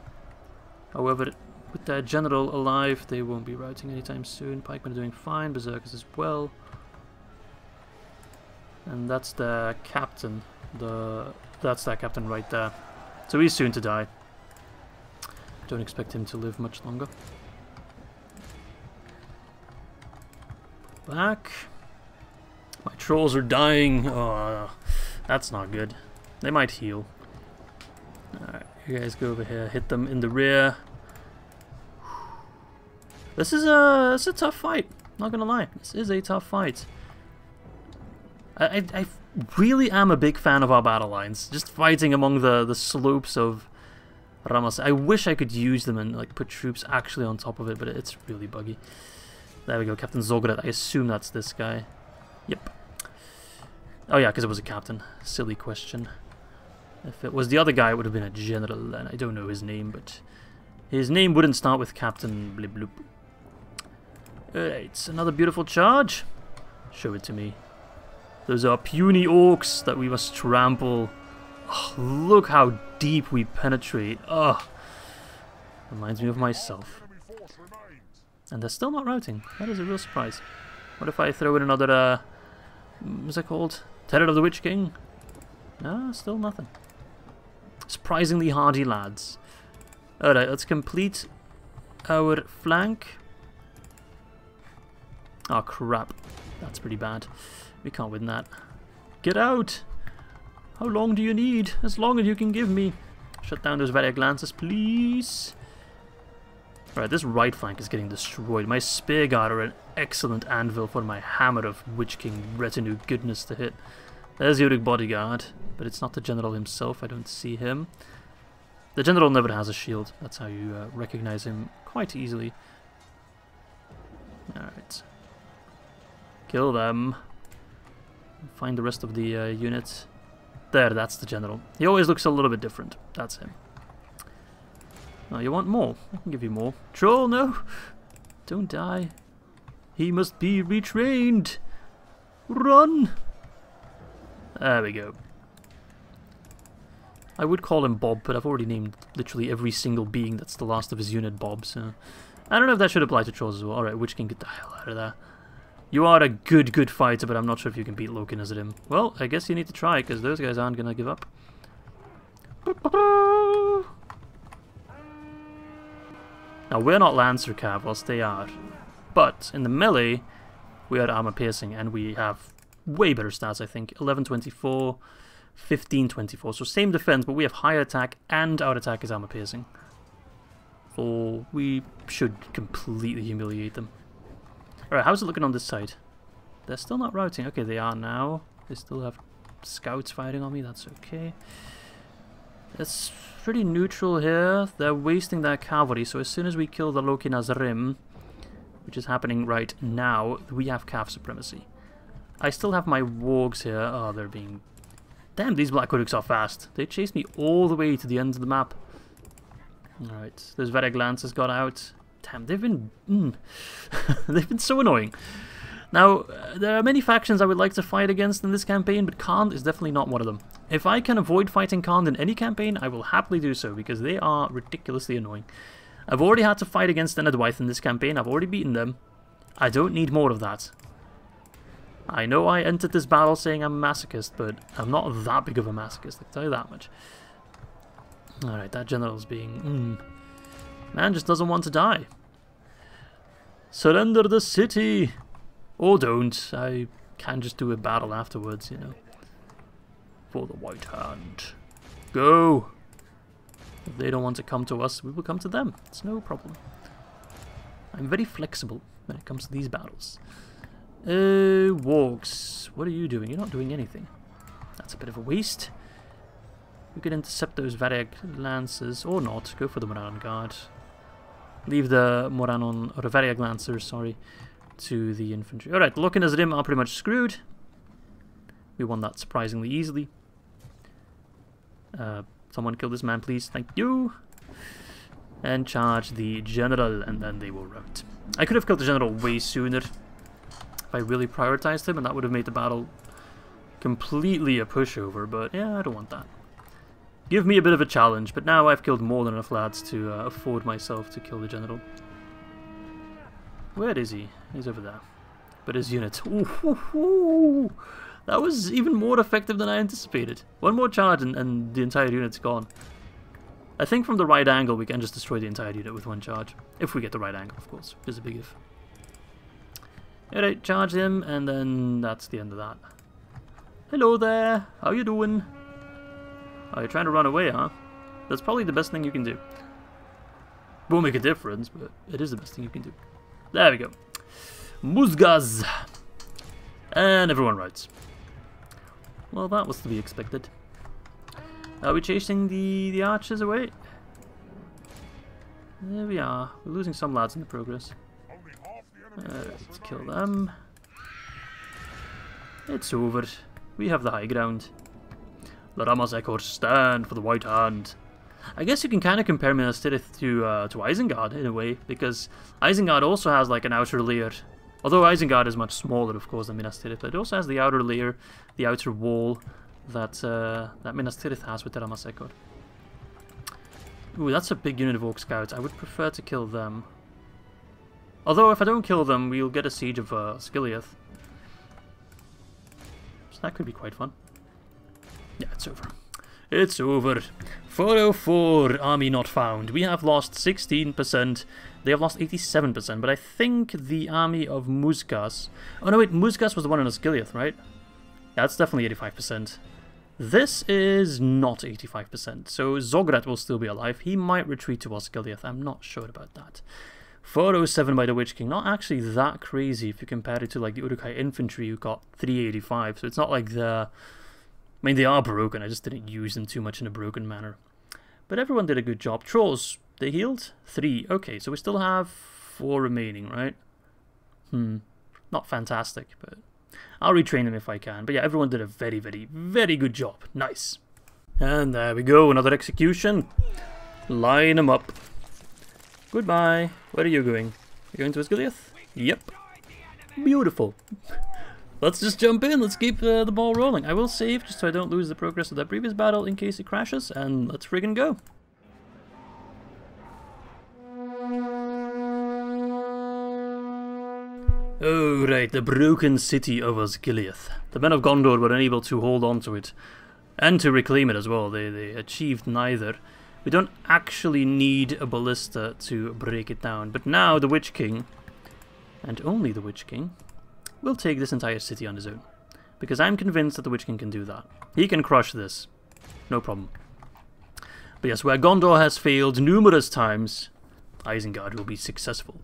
However, with their general alive, they won't be routing anytime soon. Pikemen are doing fine, Berserkers as well. And that's their captain. The That's their captain right there. So he's soon to die. Don't expect him to live much longer. Back. My trolls are dying. Oh, that's not good. They might heal. Alright, you guys go over here. Hit them in the rear. This is a, this is a tough fight. Not gonna lie. This is a tough fight. I, I, I really am a big fan of our battle lines. Just fighting among the, the slopes of Rammas. I wish I could use them and like put troops actually on top of it, but it's really buggy. There we go, Captain Zograt. I assume that's this guy. Yep. Oh yeah, because it was a captain. Silly question. If it was the other guy, it would have been a general, and I don't know his name, but his name wouldn't start with Captain Blib Bloop. Alright, another beautiful charge. Show it to me. Those are puny orcs that we must trample. Oh, look how deep we penetrate. Ugh. Reminds me of myself. And they're still not routing. That is a real surprise. What if I throw in another, uh, what's it called? Terror of the Witch King? No, still nothing. Surprisingly hardy lads. Alright, let's complete our flank. Oh crap. That's pretty bad. We can't win that. Get out! How long do you need? As long as you can give me. Shut down those Variag glances, please. Alright, this right flank is getting destroyed. My spear guard are an excellent anvil for my hammer of Witch King retinue goodness to hit. There's the bodyguard, but it's not the general himself. I don't see him. The general never has a shield. That's how you uh, recognize him quite easily. Alright. Kill them. Find the rest of the uh, units. There, that's the general. He always looks a little bit different. That's him. Oh, you want more? I can give you more. Troll, no! Don't die. He must be retrained! Run! There we go. I would call him Bob, but I've already named literally every single being that's the last of his unit Bob, so... I don't know if that should apply to trolls as well. Alright, which can get the hell out of there. You are a good, good fighter, but I'm not sure if you can beat Loken as it him. Well, I guess you need to try, because those guys aren't going to give up. Now, we're not Lancer Cav, whilst they are. But, in the melee, we are armor piercing, and we have way better stats, I think. 1124, 1524. So same defense, but we have higher attack, and our attack is armor piercing. So we should completely humiliate them. Alright, how's it looking on this side? They're still not routing. Okay, they are now. They still have scouts fighting on me. That's okay. It's pretty neutral here. They're wasting their cavalry, so as soon as we kill the Loki Nazrim, which is happening right now, we have calf supremacy. I still have my wargs here. Oh, they're being... Damn, these Black Uruks are fast. They chased me all the way to the end of the map. Alright, those Variag Lancers got out. Damn, they've been... Mm, they've been so annoying. Now, uh, there are many factions I would like to fight against in this campaign, but Khand is definitely not one of them. If I can avoid fighting Khand in any campaign, I will happily do so, because they are ridiculously annoying. I've already had to fight against the Nedwyth in this campaign, I've already beaten them. I don't need more of that. I know I entered this battle saying I'm a masochist, but I'm not that big of a masochist, I can tell you that much. Alright, that general's being... Mm, man just doesn't want to die. Surrender the city! Or don't. I can just do a battle afterwards, you know. For the White Hand. Go! If they don't want to come to us, we will come to them. It's no problem. I'm very flexible when it comes to these battles. Uh, Wargs. What are you doing? You're not doing anything. That's a bit of a waste. We could intercept those Variag Lancers, or not. Go for the Moran Guard. Leave the Morannon, or the Variag Lancers, sorry, to the infantry. Alright, Loken Nazrim are pretty much screwed. We won that surprisingly easily. Uh, someone kill this man, please. Thank you. And charge the general, and then they will rout. I could have killed the general way sooner if I really prioritized him, and that would have made the battle completely a pushover, but yeah, I don't want that. Give me a bit of a challenge, but now I've killed more than enough lads to uh, afford myself to kill the general. Where is he? He's over there. But his unit. Ooh, ooh, ooh. That was even more effective than I anticipated. One more charge and, and the entire unit's gone. I think from the right angle we can just destroy the entire unit with one charge. If we get the right angle, of course. There's a big if. Alright, charge him, and then that's the end of that. Hello there! How you doing? Oh, you're trying to run away, huh? That's probably the best thing you can do. Won't make a difference, but it is the best thing you can do. There we go. Muzgaz! And everyone rides. Well, that was to be expected. Are we chasing the, the archers away? There we are. We're losing some lads in the progress. Uh, let's kill them. It's over. We have the high ground. The Rammas Echor stand for the White Hand. I guess you can kind of compare Minas Tirith to, uh, to Isengard in a way, because Isengard also has like an outer layer. Although Isengard is much smaller, of course, than Minas Tirith, but it also has the outer layer, the outer wall that uh, that Minas Tirith has with the Rammas Echor. Ooh, that's a big unit of Orc Scouts. I would prefer to kill them. Although, if I don't kill them, we'll get a siege of uh, Skiliath. So that could be quite fun. Yeah, it's over. It's over. 404, army not found. We have lost 16%. They have lost 87%, but I think the army of Muzgas... Oh no, wait, Muzgas was the one in Osgiliath, right? That's definitely 85%. This is not 85%, so Zograt will still be alive. He might retreat to Osgiliath, I'm not sure about that. 407 by the Witch King, not actually that crazy if you compare it to like the Uruk-hai infantry who got 385, so it's not like the... I mean, they are broken, I just didn't use them too much in a broken manner. But everyone did a good job. Trolls, they healed? Three. Okay, so we still have four remaining, right? Hmm. Not fantastic, but I'll retrain them if I can. But yeah, everyone did a very, very, very good job. Nice. And there we go, another execution. Line them up. Goodbye. Where are you going? You're going to Osgiliath? Yep. Beautiful. Let's just jump in. Let's keep uh, the ball rolling. I will save just so I don't lose the progress of that previous battle in case it crashes. And let's friggin' go. Oh, right, the broken city of Osgiliath. The men of Gondor were unable to hold on to it, and to reclaim it as well. They, they achieved neither. We don't actually need a ballista to break it down, but now the Witch King, and only the Witch King, will take this entire city on his own. Because I'm convinced that the Witch King can do that. He can crush this. No problem. But yes, where Gondor has failed numerous times, Isengard will be successful.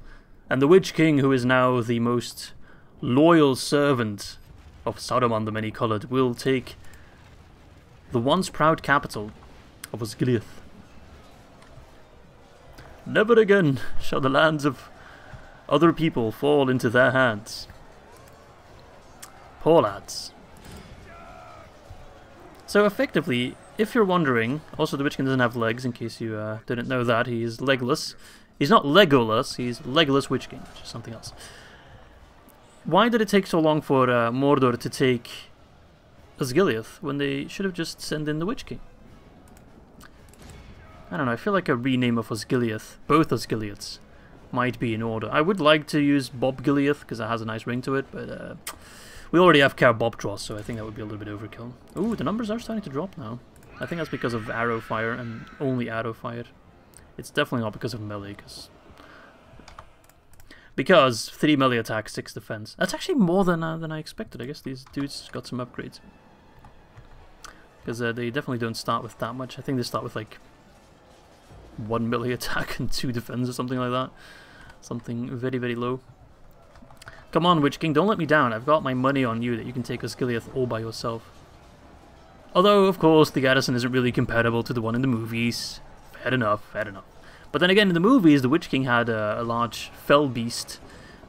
And the Witch King, who is now the most loyal servant of Saruman the Many-Coloured, will take the once proud capital of Osgiliath. Never again shall the lands of other people fall into their hands. Poor lads. So effectively, if you're wondering, also the Witch King doesn't have legs, in case you uh, didn't know that, he's legless. He's not Legolas, he's Legolas Witch King, which is something else. Why did it take so long for uh, Mordor to take Osgiliath when they should have just sent in the Witch King? I don't know, I feel like a rename of Osgiliath, both Osgiliaths, might be in order. I would like to use Bob Gileath because it has a nice ring to it, but uh, we already have Caer Bobtros, so I think that would be a little bit overkill. Ooh, the numbers are starting to drop now. I think that's because of arrow fire and only arrow fire. It's definitely not because of melee, because... Because 3 melee attack, 6 defense. That's actually more than, uh, than I expected. I guess these dudes got some upgrades. Because uh, they definitely don't start with that much. I think they start with like 1 melee attack and 2 defense or something like that. Something very, very low. Come on, Witch King, don't let me down. I've got my money on you that you can take Osgiliath all by yourself. Although, of course, the garrison isn't really comparable to the one in the movies. Fair enough, fair enough. But then again, in the movies, the Witch King had a, a large fell beast,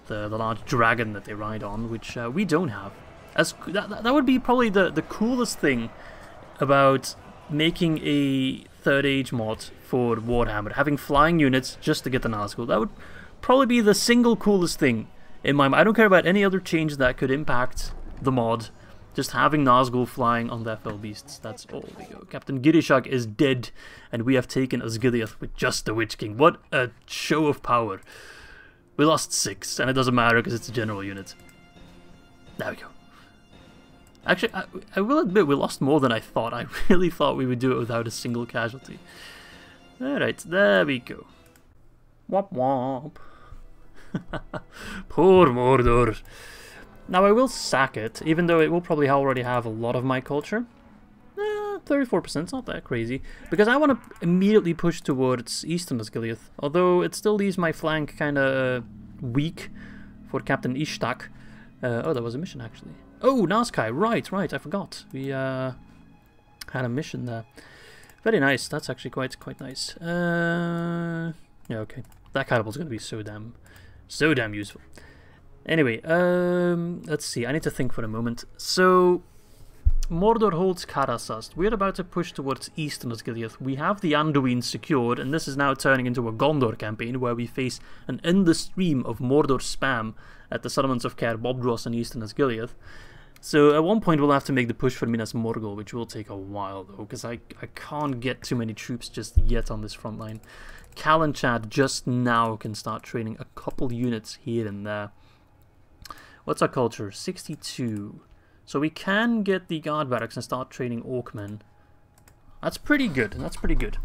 the, the large dragon that they ride on, which uh, we don't have. As that, that would be probably the, the coolest thing about making a Third Age mod for Warhammer, having flying units just to get the Nazgul. That would probably be the single coolest thing in my mind. I don't care about any other change that could impact the mod. Just having Nazgul flying on their fell beasts. That's all we go. Captain Girishag is dead, and we have taken Osgiliath with just the Witch King. What a show of power. We lost six, and it doesn't matter because it's a general unit. There we go. Actually, I, I, will admit we lost more than I thought. I really thought we would do it without a single casualty. Alright, there we go. Womp womp. Poor Mordor. Now I will sack it, even though it will probably already have a lot of my culture. Eh, 34%, not that crazy. Because I want to immediately push towards Eastern Osgiliath. Although it still leaves my flank kind of weak for Captain Ishtak. Uh, oh, that was a mission actually. Oh, Nazkai, right, right, I forgot. We uh, had a mission there. Very nice, that's actually quite quite nice. Uh, yeah, okay. That catapult's going to be so damn, so damn useful. Anyway, um, let's see. I need to think for a moment. So, Mordor holds Karasast. We're about to push towards Eastern Osgiliath. We have the Anduin secured, and this is now turning into a Gondor campaign where we face an endless stream of Mordor spam at the settlements of Caer Bobdros and Eastern Osgiliath. So at one point we'll have to make the push for Minas Morgul, which will take a while though, because I, I can't get too many troops just yet on this front line. Calanchad just now can start training a couple units here and there. What's our culture? 62. So we can get the guard barracks and start training Orkmen. That's pretty good. That's pretty good.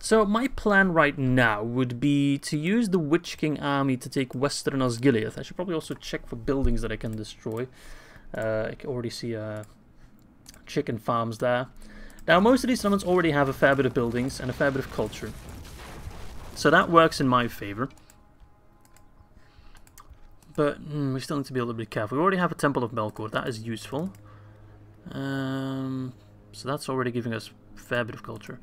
So my plan right now would be to use the Witch King army to take Western Osgiliath. I should probably also check for buildings that I can destroy. Uh, I can already see a chicken farms there. Now, most of these settlements already have a fair bit of buildings and a fair bit of culture. So that works in my favour. But mm, we still need to be a little bit careful. We already have a Temple of Melkor. That is useful. Um, so that's already giving us a fair bit of culture.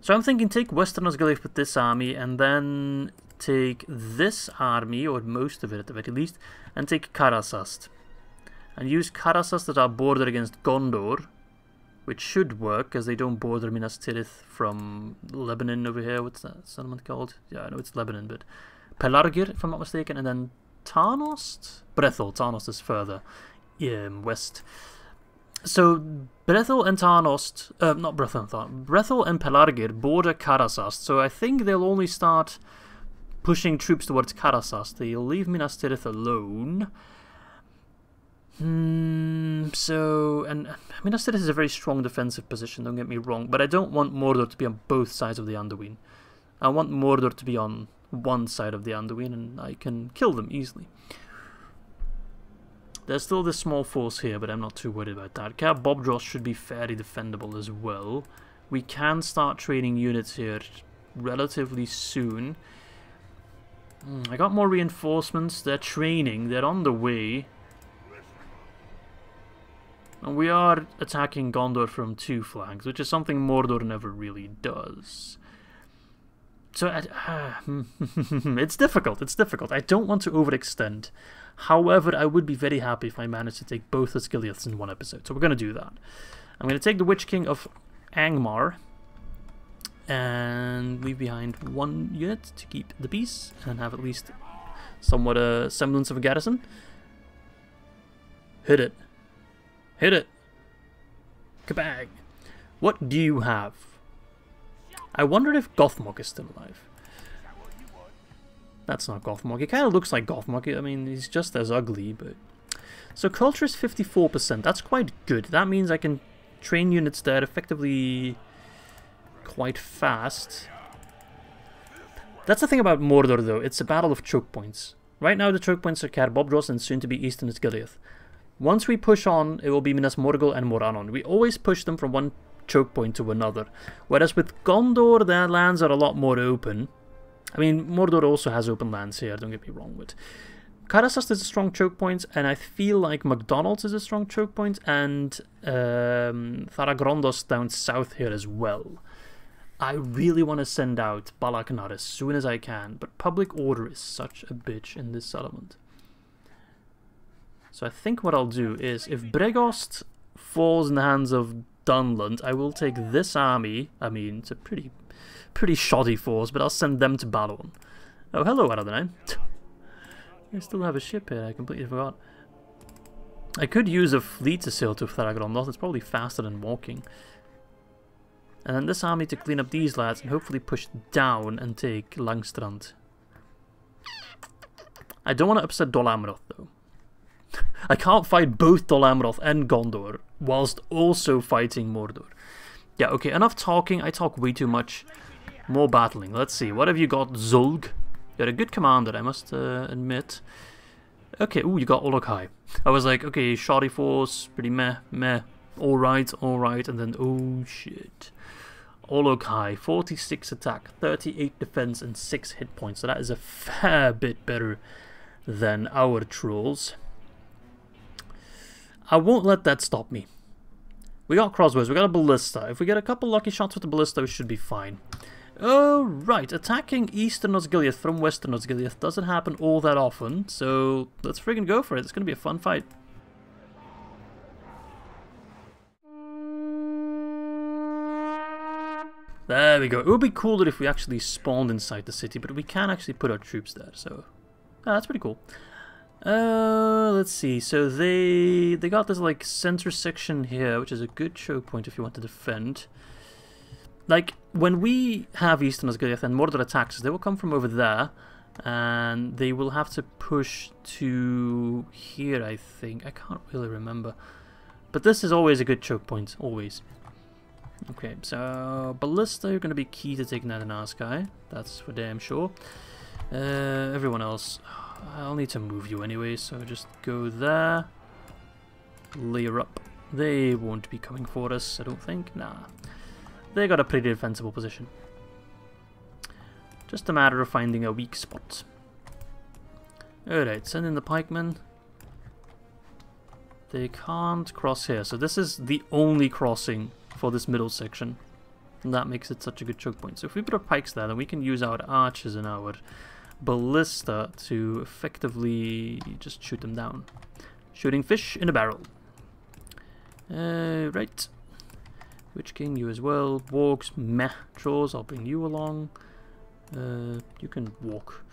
So I'm thinking take Western Osgiliath with this army and then take this army, or most of it at the very least, and take Karasast. And use Karasast as our border against Gondor, which should work, because they don't border Minas Tirith from Lebennin over here. What's that settlement called? Yeah, I know it's Lebennin, but Pelargir, if I'm not mistaken, and then Tarnost? Brethil. Tarnost is further um, west. So Brethil and Tarnost, uh, not Brethil and Tarnost, Brethil and Pelargir border Karasast, so I think they'll only start pushing troops towards Karasast. They'll leave Minas Tirith alone. Hmm, so, and Minas this is a very strong defensive position, don't get me wrong, but I don't want Mordor to be on both sides of the Anduin. I want Mordor to be on one side of the Anduin, and I can kill them easily. There's still this small force here, but I'm not too worried about that. Caer Bobdros should be fairly defendable as well. We can start training units here relatively soon. Mm, I got more reinforcements. They're training. They're on the way. And we are attacking Gondor from two flanks, which is something Mordor never really does. So, uh, it's difficult, it's difficult. I don't want to overextend. However, I would be very happy if I managed to take both Osgiliaths in one episode. So we're going to do that. I'm going to take the Witch King of Angmar and leave behind one unit to keep the peace and have at least somewhat a semblance of a garrison. Hit it. Hit it. Kabang. What do you have? I wonder if Gothmog is still alive. That's not Gothmog. He kind of looks like Gothmog. I mean, he's just as ugly, but... So culture is 54%. That's quite good. That means I can train units there effectively quite fast. That's the thing about Mordor, though. It's a battle of choke points. Right now, the choke points are Caer Bobdros and soon to be Eastern Osgiliath. Once we push on, it will be Minas Morgul and Morannon. We always push them from one choke point to another. Whereas with Gondor, their lands are a lot more open. I mean, Mordor also has open lands here, don't get me wrong, but Karasast is a strong choke point, and I feel like McDonald's is a strong choke point, and um, Tharagrondos down south here as well. I really want to send out Balaknar as soon as I can, but public order is such a bitch in this settlement. So I think what I'll do is, if Bregost falls in the hands of Dunland, I will take this army. I mean, it's a pretty, pretty shoddy force, but I'll send them to Balorn. Oh, hello, another name. I still have a ship here, I completely forgot. I could use a fleet to sail to Tharagrondot, it's probably faster than walking. And then this army to clean up these lads and hopefully push down and take Langstrand. I don't want to upset Dol Amroth though. I can't fight both Dol Amroth and Gondor whilst also fighting Mordor. Yeah, okay, enough talking. I talk way too much. More battling. Let's see. What have you got, Zulg? You're a good commander, I must uh, admit. Okay, ooh, you got Olog-hai. I was like, okay, shoddy force, pretty meh, meh. Alright, alright, and then, oh shit. Olog-hai, 46 attack, 38 defense, and 6 hit points. So that is a fair bit better than our trolls. I won't let that stop me. We got crossbows, we got a ballista. If we get a couple lucky shots with the ballista, we should be fine. Oh, right. Attacking Eastern Osgiliath from Western Osgiliath doesn't happen all that often, so let's friggin' go for it. It's gonna be a fun fight. There we go. It would be cooler if we actually spawned inside the city, but we can actually put our troops there, so... Ah, that's pretty cool. Uh, let's see. So they they got this like center section here, which is a good choke point if you want to defend. Like when we have Eastern Osgiliath and Mordor attacks, they will come from over there, and they will have to push to here. I think I can't really remember, but this is always a good choke point, always. Okay, so Ballista are going to be key to taking out an Askai. That's for damn sure. Uh, everyone else. I'll need to move you anyway, so just go there. Layer up. They won't be coming for us, I don't think. Nah. They got a pretty defensible position. Just a matter of finding a weak spot. Alright, send in the pikemen. They can't cross here, so this is the only crossing for this middle section. And that makes it such a good choke point. So if we put our pikes there, then we can use our archers and our ballista to effectively just shoot them down. Shooting fish in a barrel. Uh, right. Witch King, you as well. Walks, meh. Trolls, I'll bring you along. Uh, you can walk.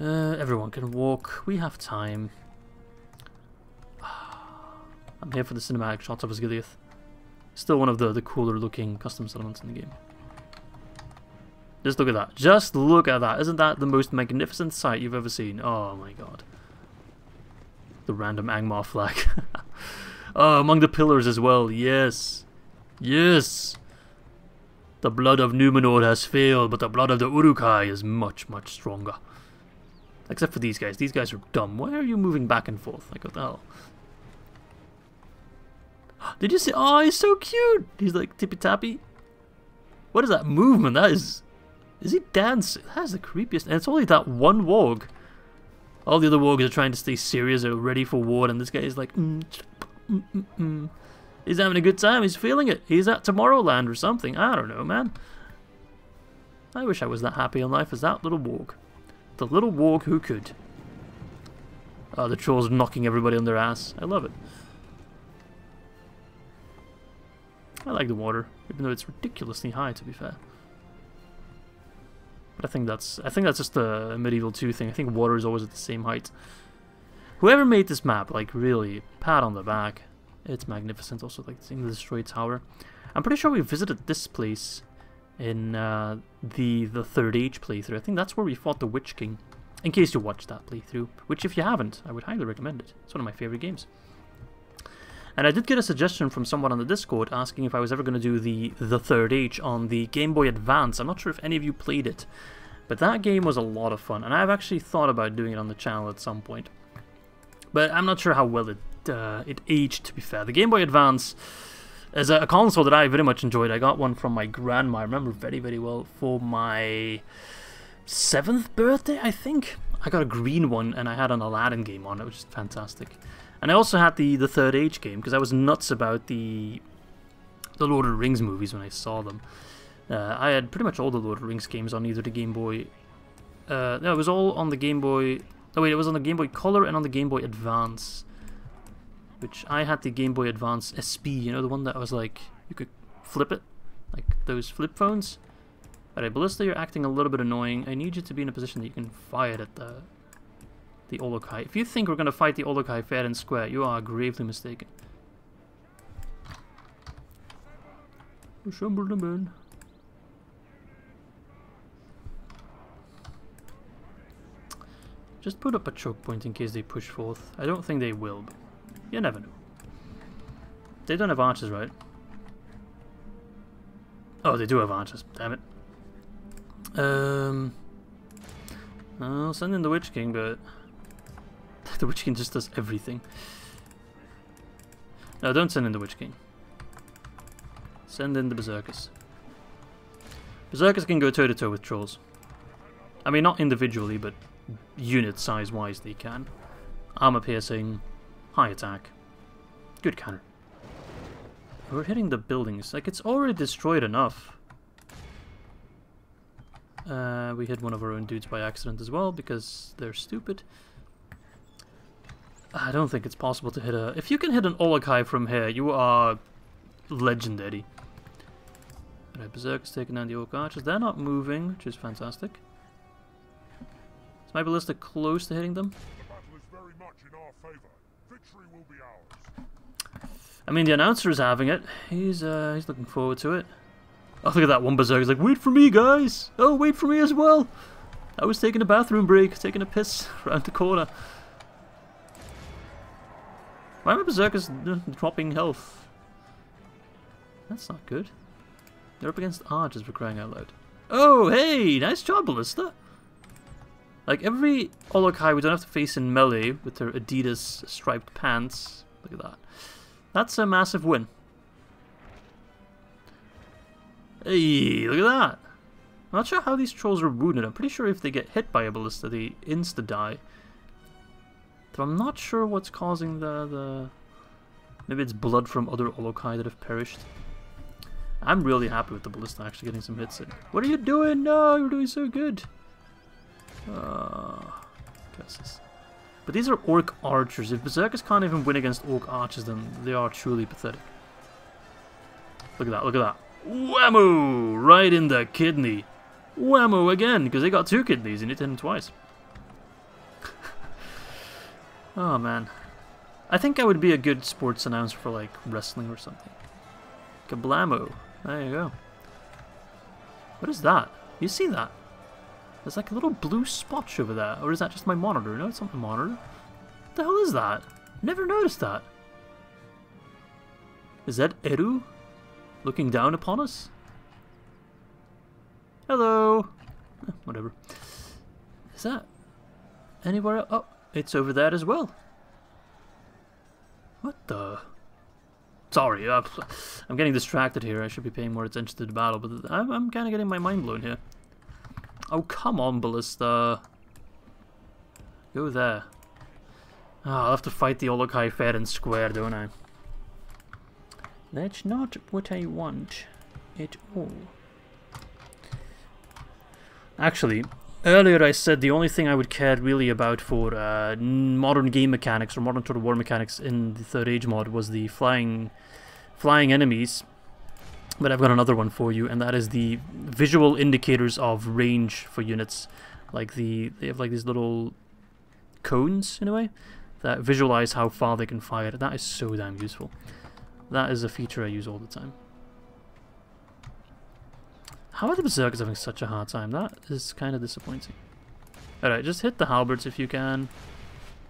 Uh, everyone can walk. We have time. I'm here for the cinematic shots of Osgiliath. Still one of the, the cooler looking custom settlements in the game. Just look at that. Just look at that. Isn't that the most magnificent sight you've ever seen? Oh my god. The random Angmar flag. oh, among the pillars as well. Yes. Yes. The blood of Numenor has failed, but the blood of the Uruk-hai is much, much stronger. Except for these guys. These guys are dumb. Why are you moving back and forth? Like, what the hell? Did you see? Oh, he's so cute. He's like tippy tappy. What is that movement? That is. Is he dancing? That is the creepiest. And it's only that one warg. All the other wargs are trying to stay serious, are ready for war, and this guy is like. Mm, mm, mm, mm, he's having a good time. He's feeling it. He's at Tomorrowland or something. I don't know, man. I wish I was that happy in life as that little warg. The little warg who could. Oh, the trolls knocking everybody on their ass. I love it. I like the water, even though it's ridiculously high, to be fair. But I think that's I think that's just a medieval 2 thing. I think water is always at the same height. Whoever made this map, like really, pat on the back. It's magnificent. Also, like seeing the destroyed tower. I'm pretty sure we visited this place in uh, the the third age playthrough. I think that's where we fought the Witch King. In case you watched that playthrough, which if you haven't, I would highly recommend it. It's one of my favorite games. And I did get a suggestion from someone on the Discord asking if I was ever going to do the the Third Age on the Game Boy Advance. I'm not sure if any of you played it, but that game was a lot of fun, and I've actually thought about doing it on the channel at some point. But I'm not sure how well it uh, it aged. To be fair, the Game Boy Advance is a, a console that I very much enjoyed. I got one from my grandma. I remember very very well for my seventh birthday, I think. I got a green one, and I had an Aladdin game on it, which is fantastic. And I also had the, the Third Age game, because I was nuts about the, the Lord of the Rings movies when I saw them. Uh, I had pretty much all the Lord of the Rings games on either the Game Boy... Uh, no, it was all on the Game Boy... Oh wait, it was on the Game Boy Color and on the Game Boy Advance. Which I had the Game Boy Advance SP, you know, the one that was like, you could flip it. Like those flip phones. Alright, Ballista, you're acting a little bit annoying. I need you to be in a position that you can fire it at the the Uruk-hai. If you think we're going to fight the Uruk-hai fair and square, you are gravely mistaken. Just put up a choke point in case they push forth. I don't think they will, but you never know. They don't have archers, right? Oh, they do have archers. Damn it. Um, I'll send in the Witch King, but the Witch King just does everything. No, don't send in the Witch King. Send in the Berserkers. Berserkers can go toe-to-toe -to -toe with Trolls. I mean, not individually, but unit size-wise they can. Armor piercing, high attack. Good counter. We're hitting the buildings. Like, it's already destroyed enough. Uh, we hit one of our own dudes by accident as well, because they're stupid. I don't think it's possible to hit a... If you can hit an Uruk-hai from here, you are legendary. Right, Berserk's taking down the Orc Archers. They're not moving, which is fantastic. Is my Ballista close to hitting them? I mean, the announcer is having it. He's uh, he's looking forward to it. Oh, look at that one Berserk. He's like, wait for me, guys. Oh, wait for me as well. I was taking a bathroom break, taking a piss around the corner. Why are my berserkers dropping health? That's not good. They're up against archers for crying out loud. Oh, hey! Nice job, Ballista! Like, every Uruk-hai we don't have to face in melee with their Adidas striped pants. Look at that. That's a massive win. Hey, look at that. I'm not sure how these trolls are wounded. I'm pretty sure if they get hit by a ballista, they insta-die. But I'm not sure what's causing the, the... Maybe it's blood from other Olog-hai that have perished. I'm really happy with the ballista actually getting some hits in. What are you doing? No, you're doing so good. Uh, curses. But these are Orc Archers. If Berserkers can't even win against Orc Archers, then they are truly pathetic. Look at that, look at that. Whammo! Right in the kidney. Whammo again, because they got two kidneys and it hit him twice. Oh man. I think I would be a good sports announcer for like wrestling or something. Kablamo. There you go. What is that? You see that? There's like a little blue spotch over there. Or is that just my monitor? No, it's not my monitor. What the hell is that? Never noticed that. Is that Eru? Looking down upon us? Hello! Whatever. Is that anywhere? Oh, it's over there as well. What the? Sorry, uh, I'm getting distracted here. I should be paying more attention to the battle, but I'm, I'm kind of getting my mind blown here. Oh, come on, Ballista. Go there. Oh, I'll have to fight the Olog-hai fair and square, don't I? That's not what I want at all. Actually, earlier I said the only thing I would care really about for uh, modern game mechanics or modern Total War mechanics in the Third Age mod was the flying, flying enemies. But I've got another one for you, and that is the visual indicators of range for units. Like the they have like these little cones in a way that visualize how far they can fire. That is so damn useful. That is a feature I use all the time. How are the Berserkers having such a hard time? That is kind of disappointing. Alright, just hit the halberds if you can.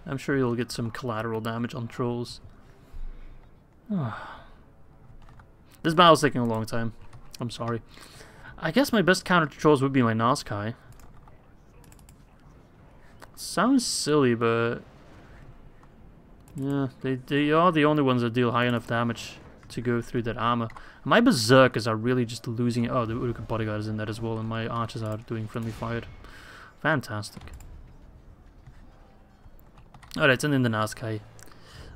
I'm sure you'll get some collateral damage on trolls. this battle's taking a long time. I'm sorry. I guess my best counter to trolls would be my Noskai. Sounds silly, but yeah, they, they are the only ones that deal high enough damage to go through that armor. My berserkers are really just losing it. Oh, the Uruk bodyguard is in there as well, and my archers are doing friendly fire. Fantastic. Alright, and in the Noskai.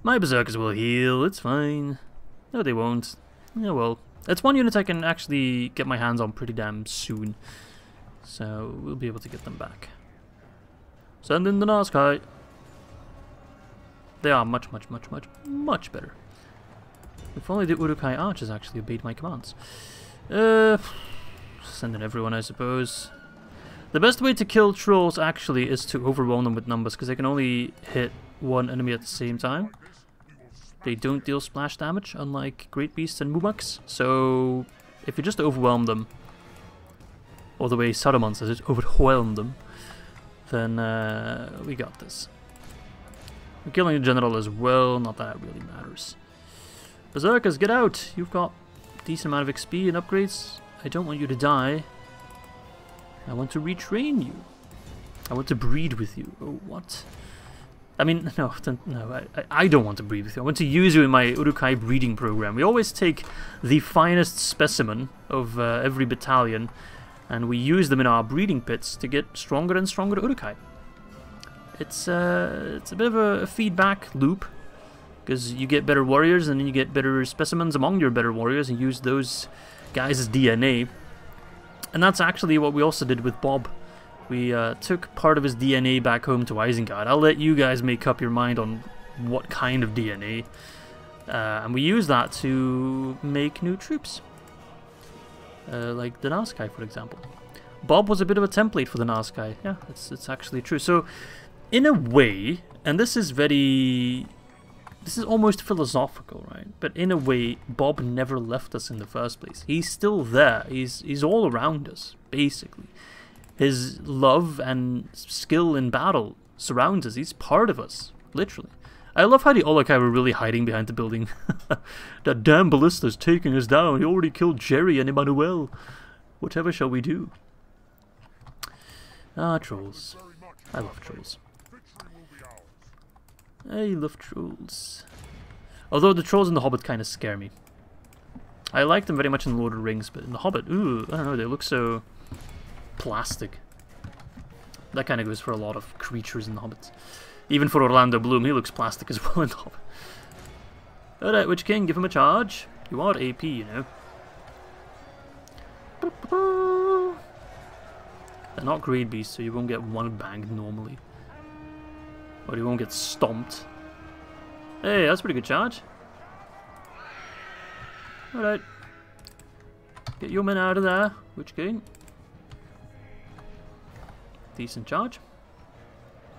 My berserkers will heal, it's fine. No, they won't. Yeah, well. That's one unit I can actually get my hands on pretty damn soon. So, we'll be able to get them back. Send in the Noskai. They are much, much, much, much, much better. If only the Uruk-hai archers actually obeyed my commands. Uh, send in everyone, I suppose. The best way to kill trolls, actually, is to overwhelm them with numbers, because they can only hit one enemy at the same time. They don't deal splash damage, unlike Great Beasts and Mumaks. So, if you just overwhelm them, or the way Saruman says it, overwhelm them, then uh, we got this. We're killing a general as well, not that it really matters. Berserkers, get out! You've got decent amount of XP and upgrades. I don't want you to die. I want to retrain you. I want to breed with you. Oh, what? I mean, no, no, I, I don't want to breed with you. I want to use you in my Uruk-hai breeding program. We always take the finest specimen of uh, every battalion and we use them in our breeding pits to get stronger and stronger Uruk-hai. It's, uh, it's a bit of a feedback loop because you get better warriors and then you get better specimens among your better warriors and use those guys' DNA. And that's actually what we also did with Bob. We uh, took part of his DNA back home to Isengard. I'll let you guys make up your mind on what kind of DNA. Uh, and we use that to make new troops. Uh, like the Noskai, for example. Bob was a bit of a template for the Noskai. Yeah, it's, it's actually true. So, in a way, and this is very this is almost philosophical, right? But in a way, Bob never left us in the first place. He's still there. He's he's all around us, basically. His love and skill in battle surrounds us. He's part of us, literally. I love how the Olog-hai were really hiding behind the building. that damn ballista's taking us down. He already killed Jerry and Emmanuel. Whatever shall we do? Ah, trolls. I love trolls. I love trolls. Although the trolls in The Hobbit kind of scare me. I like them very much in Lord of the Rings, but in The Hobbit, ooh, I don't know, they look so plastic. That kind of goes for a lot of creatures in The Hobbit. Even for Orlando Bloom, he looks plastic as well in The Hobbit. Alright, Witch King, give him a charge. You are AP, you know. They're not great beasts, so you won't get one banged normally. Or he won't get stomped. Hey, that's pretty good charge. Alright. Get your men out of there, Witch King. Decent charge.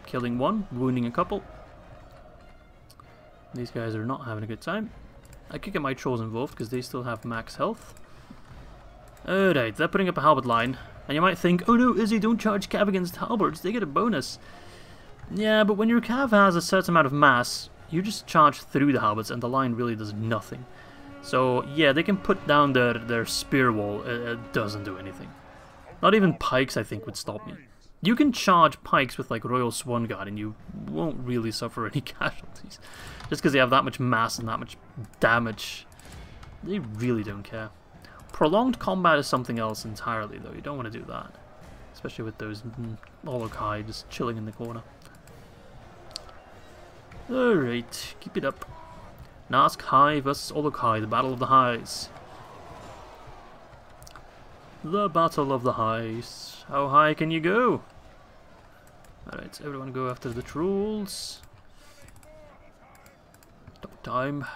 Killing one, wounding a couple. These guys are not having a good time. I could get my trolls involved because they still have max health. Alright, they're putting up a halberd line. And you might think, oh no, Izzy, don't charge cav against halberds, they get a bonus. Yeah, but when your cav has a certain amount of mass, you just charge through the halberds and the line really does nothing. So yeah, they can put down their, their spear wall, it, it doesn't do anything. Not even pikes I think would stop me. You can charge pikes with like Royal Swan Guard and you won't really suffer any casualties. Just because they have that much mass and that much damage. They really don't care. Prolonged combat is something else entirely though, you don't want to do that. Especially with those mm, Olog-hai just chilling in the corner. Alright, keep it up. Nask High vs Olog-hai, the Battle of the Highs. The Battle of the Highs. How high can you go? Alright, everyone go after the trolls. Stop time.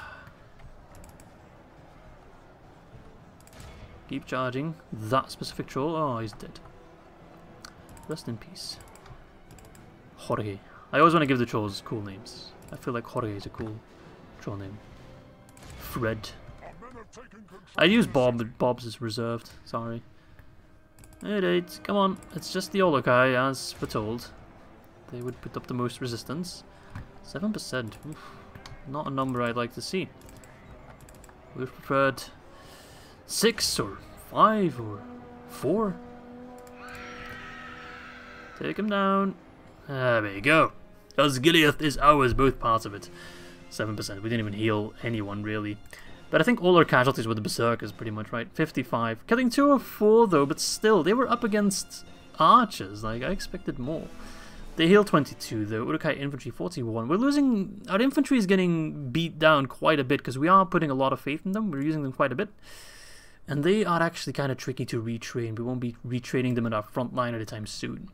Keep charging. That specific troll. Oh, he's dead. Rest in peace. Jorge. I always want to give the trolls cool names. I feel like Jorge is a cool draw name. Fred. I use Bob, but Bob's is reserved. Sorry. Alright, come on. It's just the Olog-hai, as foretold. They would put up the most resistance. 7%. Oof. Not a number I'd like to see. We've preferred 6 or 5 or 4. Take him down. There we go. Osgiliath is ours, both parts of it. 7%. We didn't even heal anyone, really. But I think all our casualties were the Berserkers, pretty much, right? 55. Killing 2 or 4, though, but still, they were up against archers. Like, I expected more. They heal 22, though. Uruk-hai infantry 41. We're losing... Our infantry is getting beat down quite a bit, because we are putting a lot of faith in them. We're using them quite a bit. And they are actually kind of tricky to retrain. We won't be retraining them in our front line anytime soon.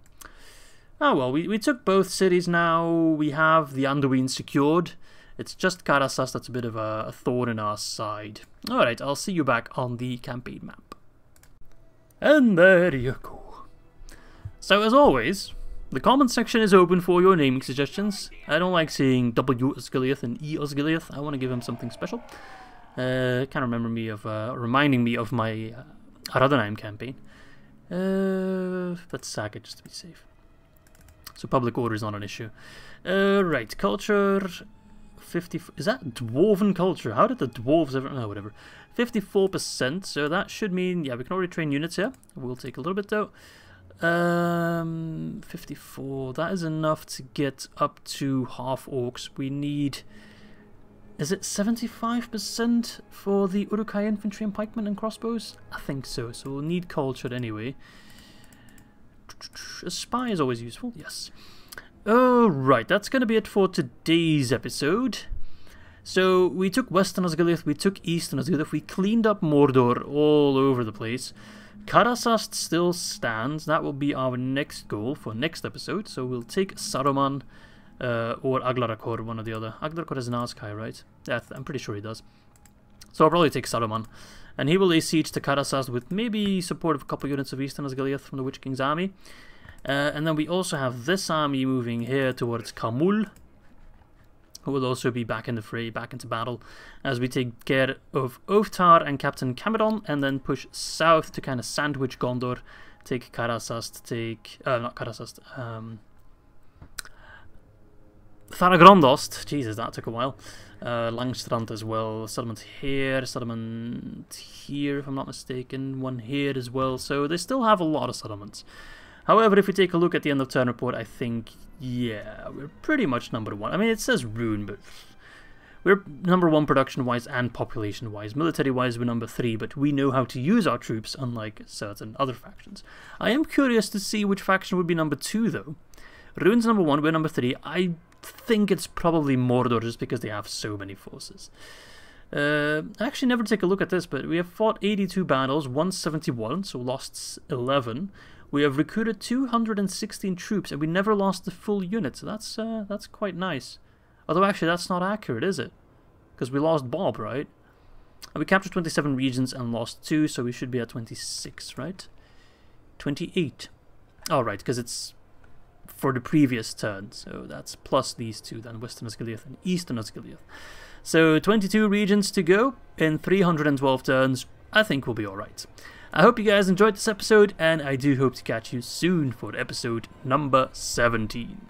Oh well, we, we took both cities now. We have the Anduin secured. It's just Karasas that's a bit of a, a thorn in our side. Alright, I'll see you back on the campaign map. And there you go. So as always, the comment section is open for your naming suggestions. I don't like seeing W Osgiliath and E Osgiliath. I want to give him something special. Uh, kind of remember me of, uh, reminding me of my uh, Ar-Adûnâim campaign. Uh, let's sack it just to be safe. So public order is not an issue. Uh, right, culture 50 is that dwarven culture? How did the dwarves ever oh whatever. 54%, so that should mean yeah, we can already train units here. We'll take a little bit though. Um 54. That is enough to get up to half orcs. We need is it 75% for the Uruk-hai infantry and pikemen and crossbows? I think so, so we'll need culture anyway. A spy is always useful, yes. Alright, that's going to be it for today's episode. So, we took Western Osgiliath, we took Eastern Osgiliath, we cleaned up Mordor all over the place. Karasast still stands, that will be our next goal for next episode, so we'll take Saruman uh, or Aglarakor, one or the other. Aglarakor has an Askai, right? Yeah, I'm pretty sure he does. So I'll probably take Saruman. And he will lay siege to Karasast with maybe support of a couple units of Eastern Osgiliath from the Witch King's army. Uh, and then we also have this army moving here towards Khamûl, who will also be back in the fray, back into battle, as we take care of Oftar and Captain Cameron, and then push south to kind of sandwich Gondor, take Karasast, take... Uh, not Karasast, um... Thara-Grondost, Jesus, that took a while. Uh, Langstrand as well, settlement here, settlement here, if I'm not mistaken, one here as well, so they still have a lot of settlements. However, if we take a look at the end of turn report, I think, yeah, we're pretty much number one. I mean, it says Rhun, but we're number one production-wise and population-wise. Military-wise, we're number three, but we know how to use our troops, unlike certain other factions. I am curious to see which faction would be number two, though. Rhun's number one, we're number three. I think it's probably Mordor, just because they have so many forces. Uh, I actually never take a look at this, but we have fought 82 battles, 171, so lost 11. We have recruited 216 troops, and we never lost the full unit, so that's, uh, that's quite nice. Although actually that's not accurate, is it? Because we lost Bob, right? And we captured 27 regions and lost 2, so we should be at 26, right? 28. Alright, because it's for the previous turn, so that's plus these two, then Western Osgiliath and Eastern Osgiliath. So 22 regions to go in 312 turns. I think we'll be alright. I hope you guys enjoyed this episode, and I do hope to catch you soon for episode number 17.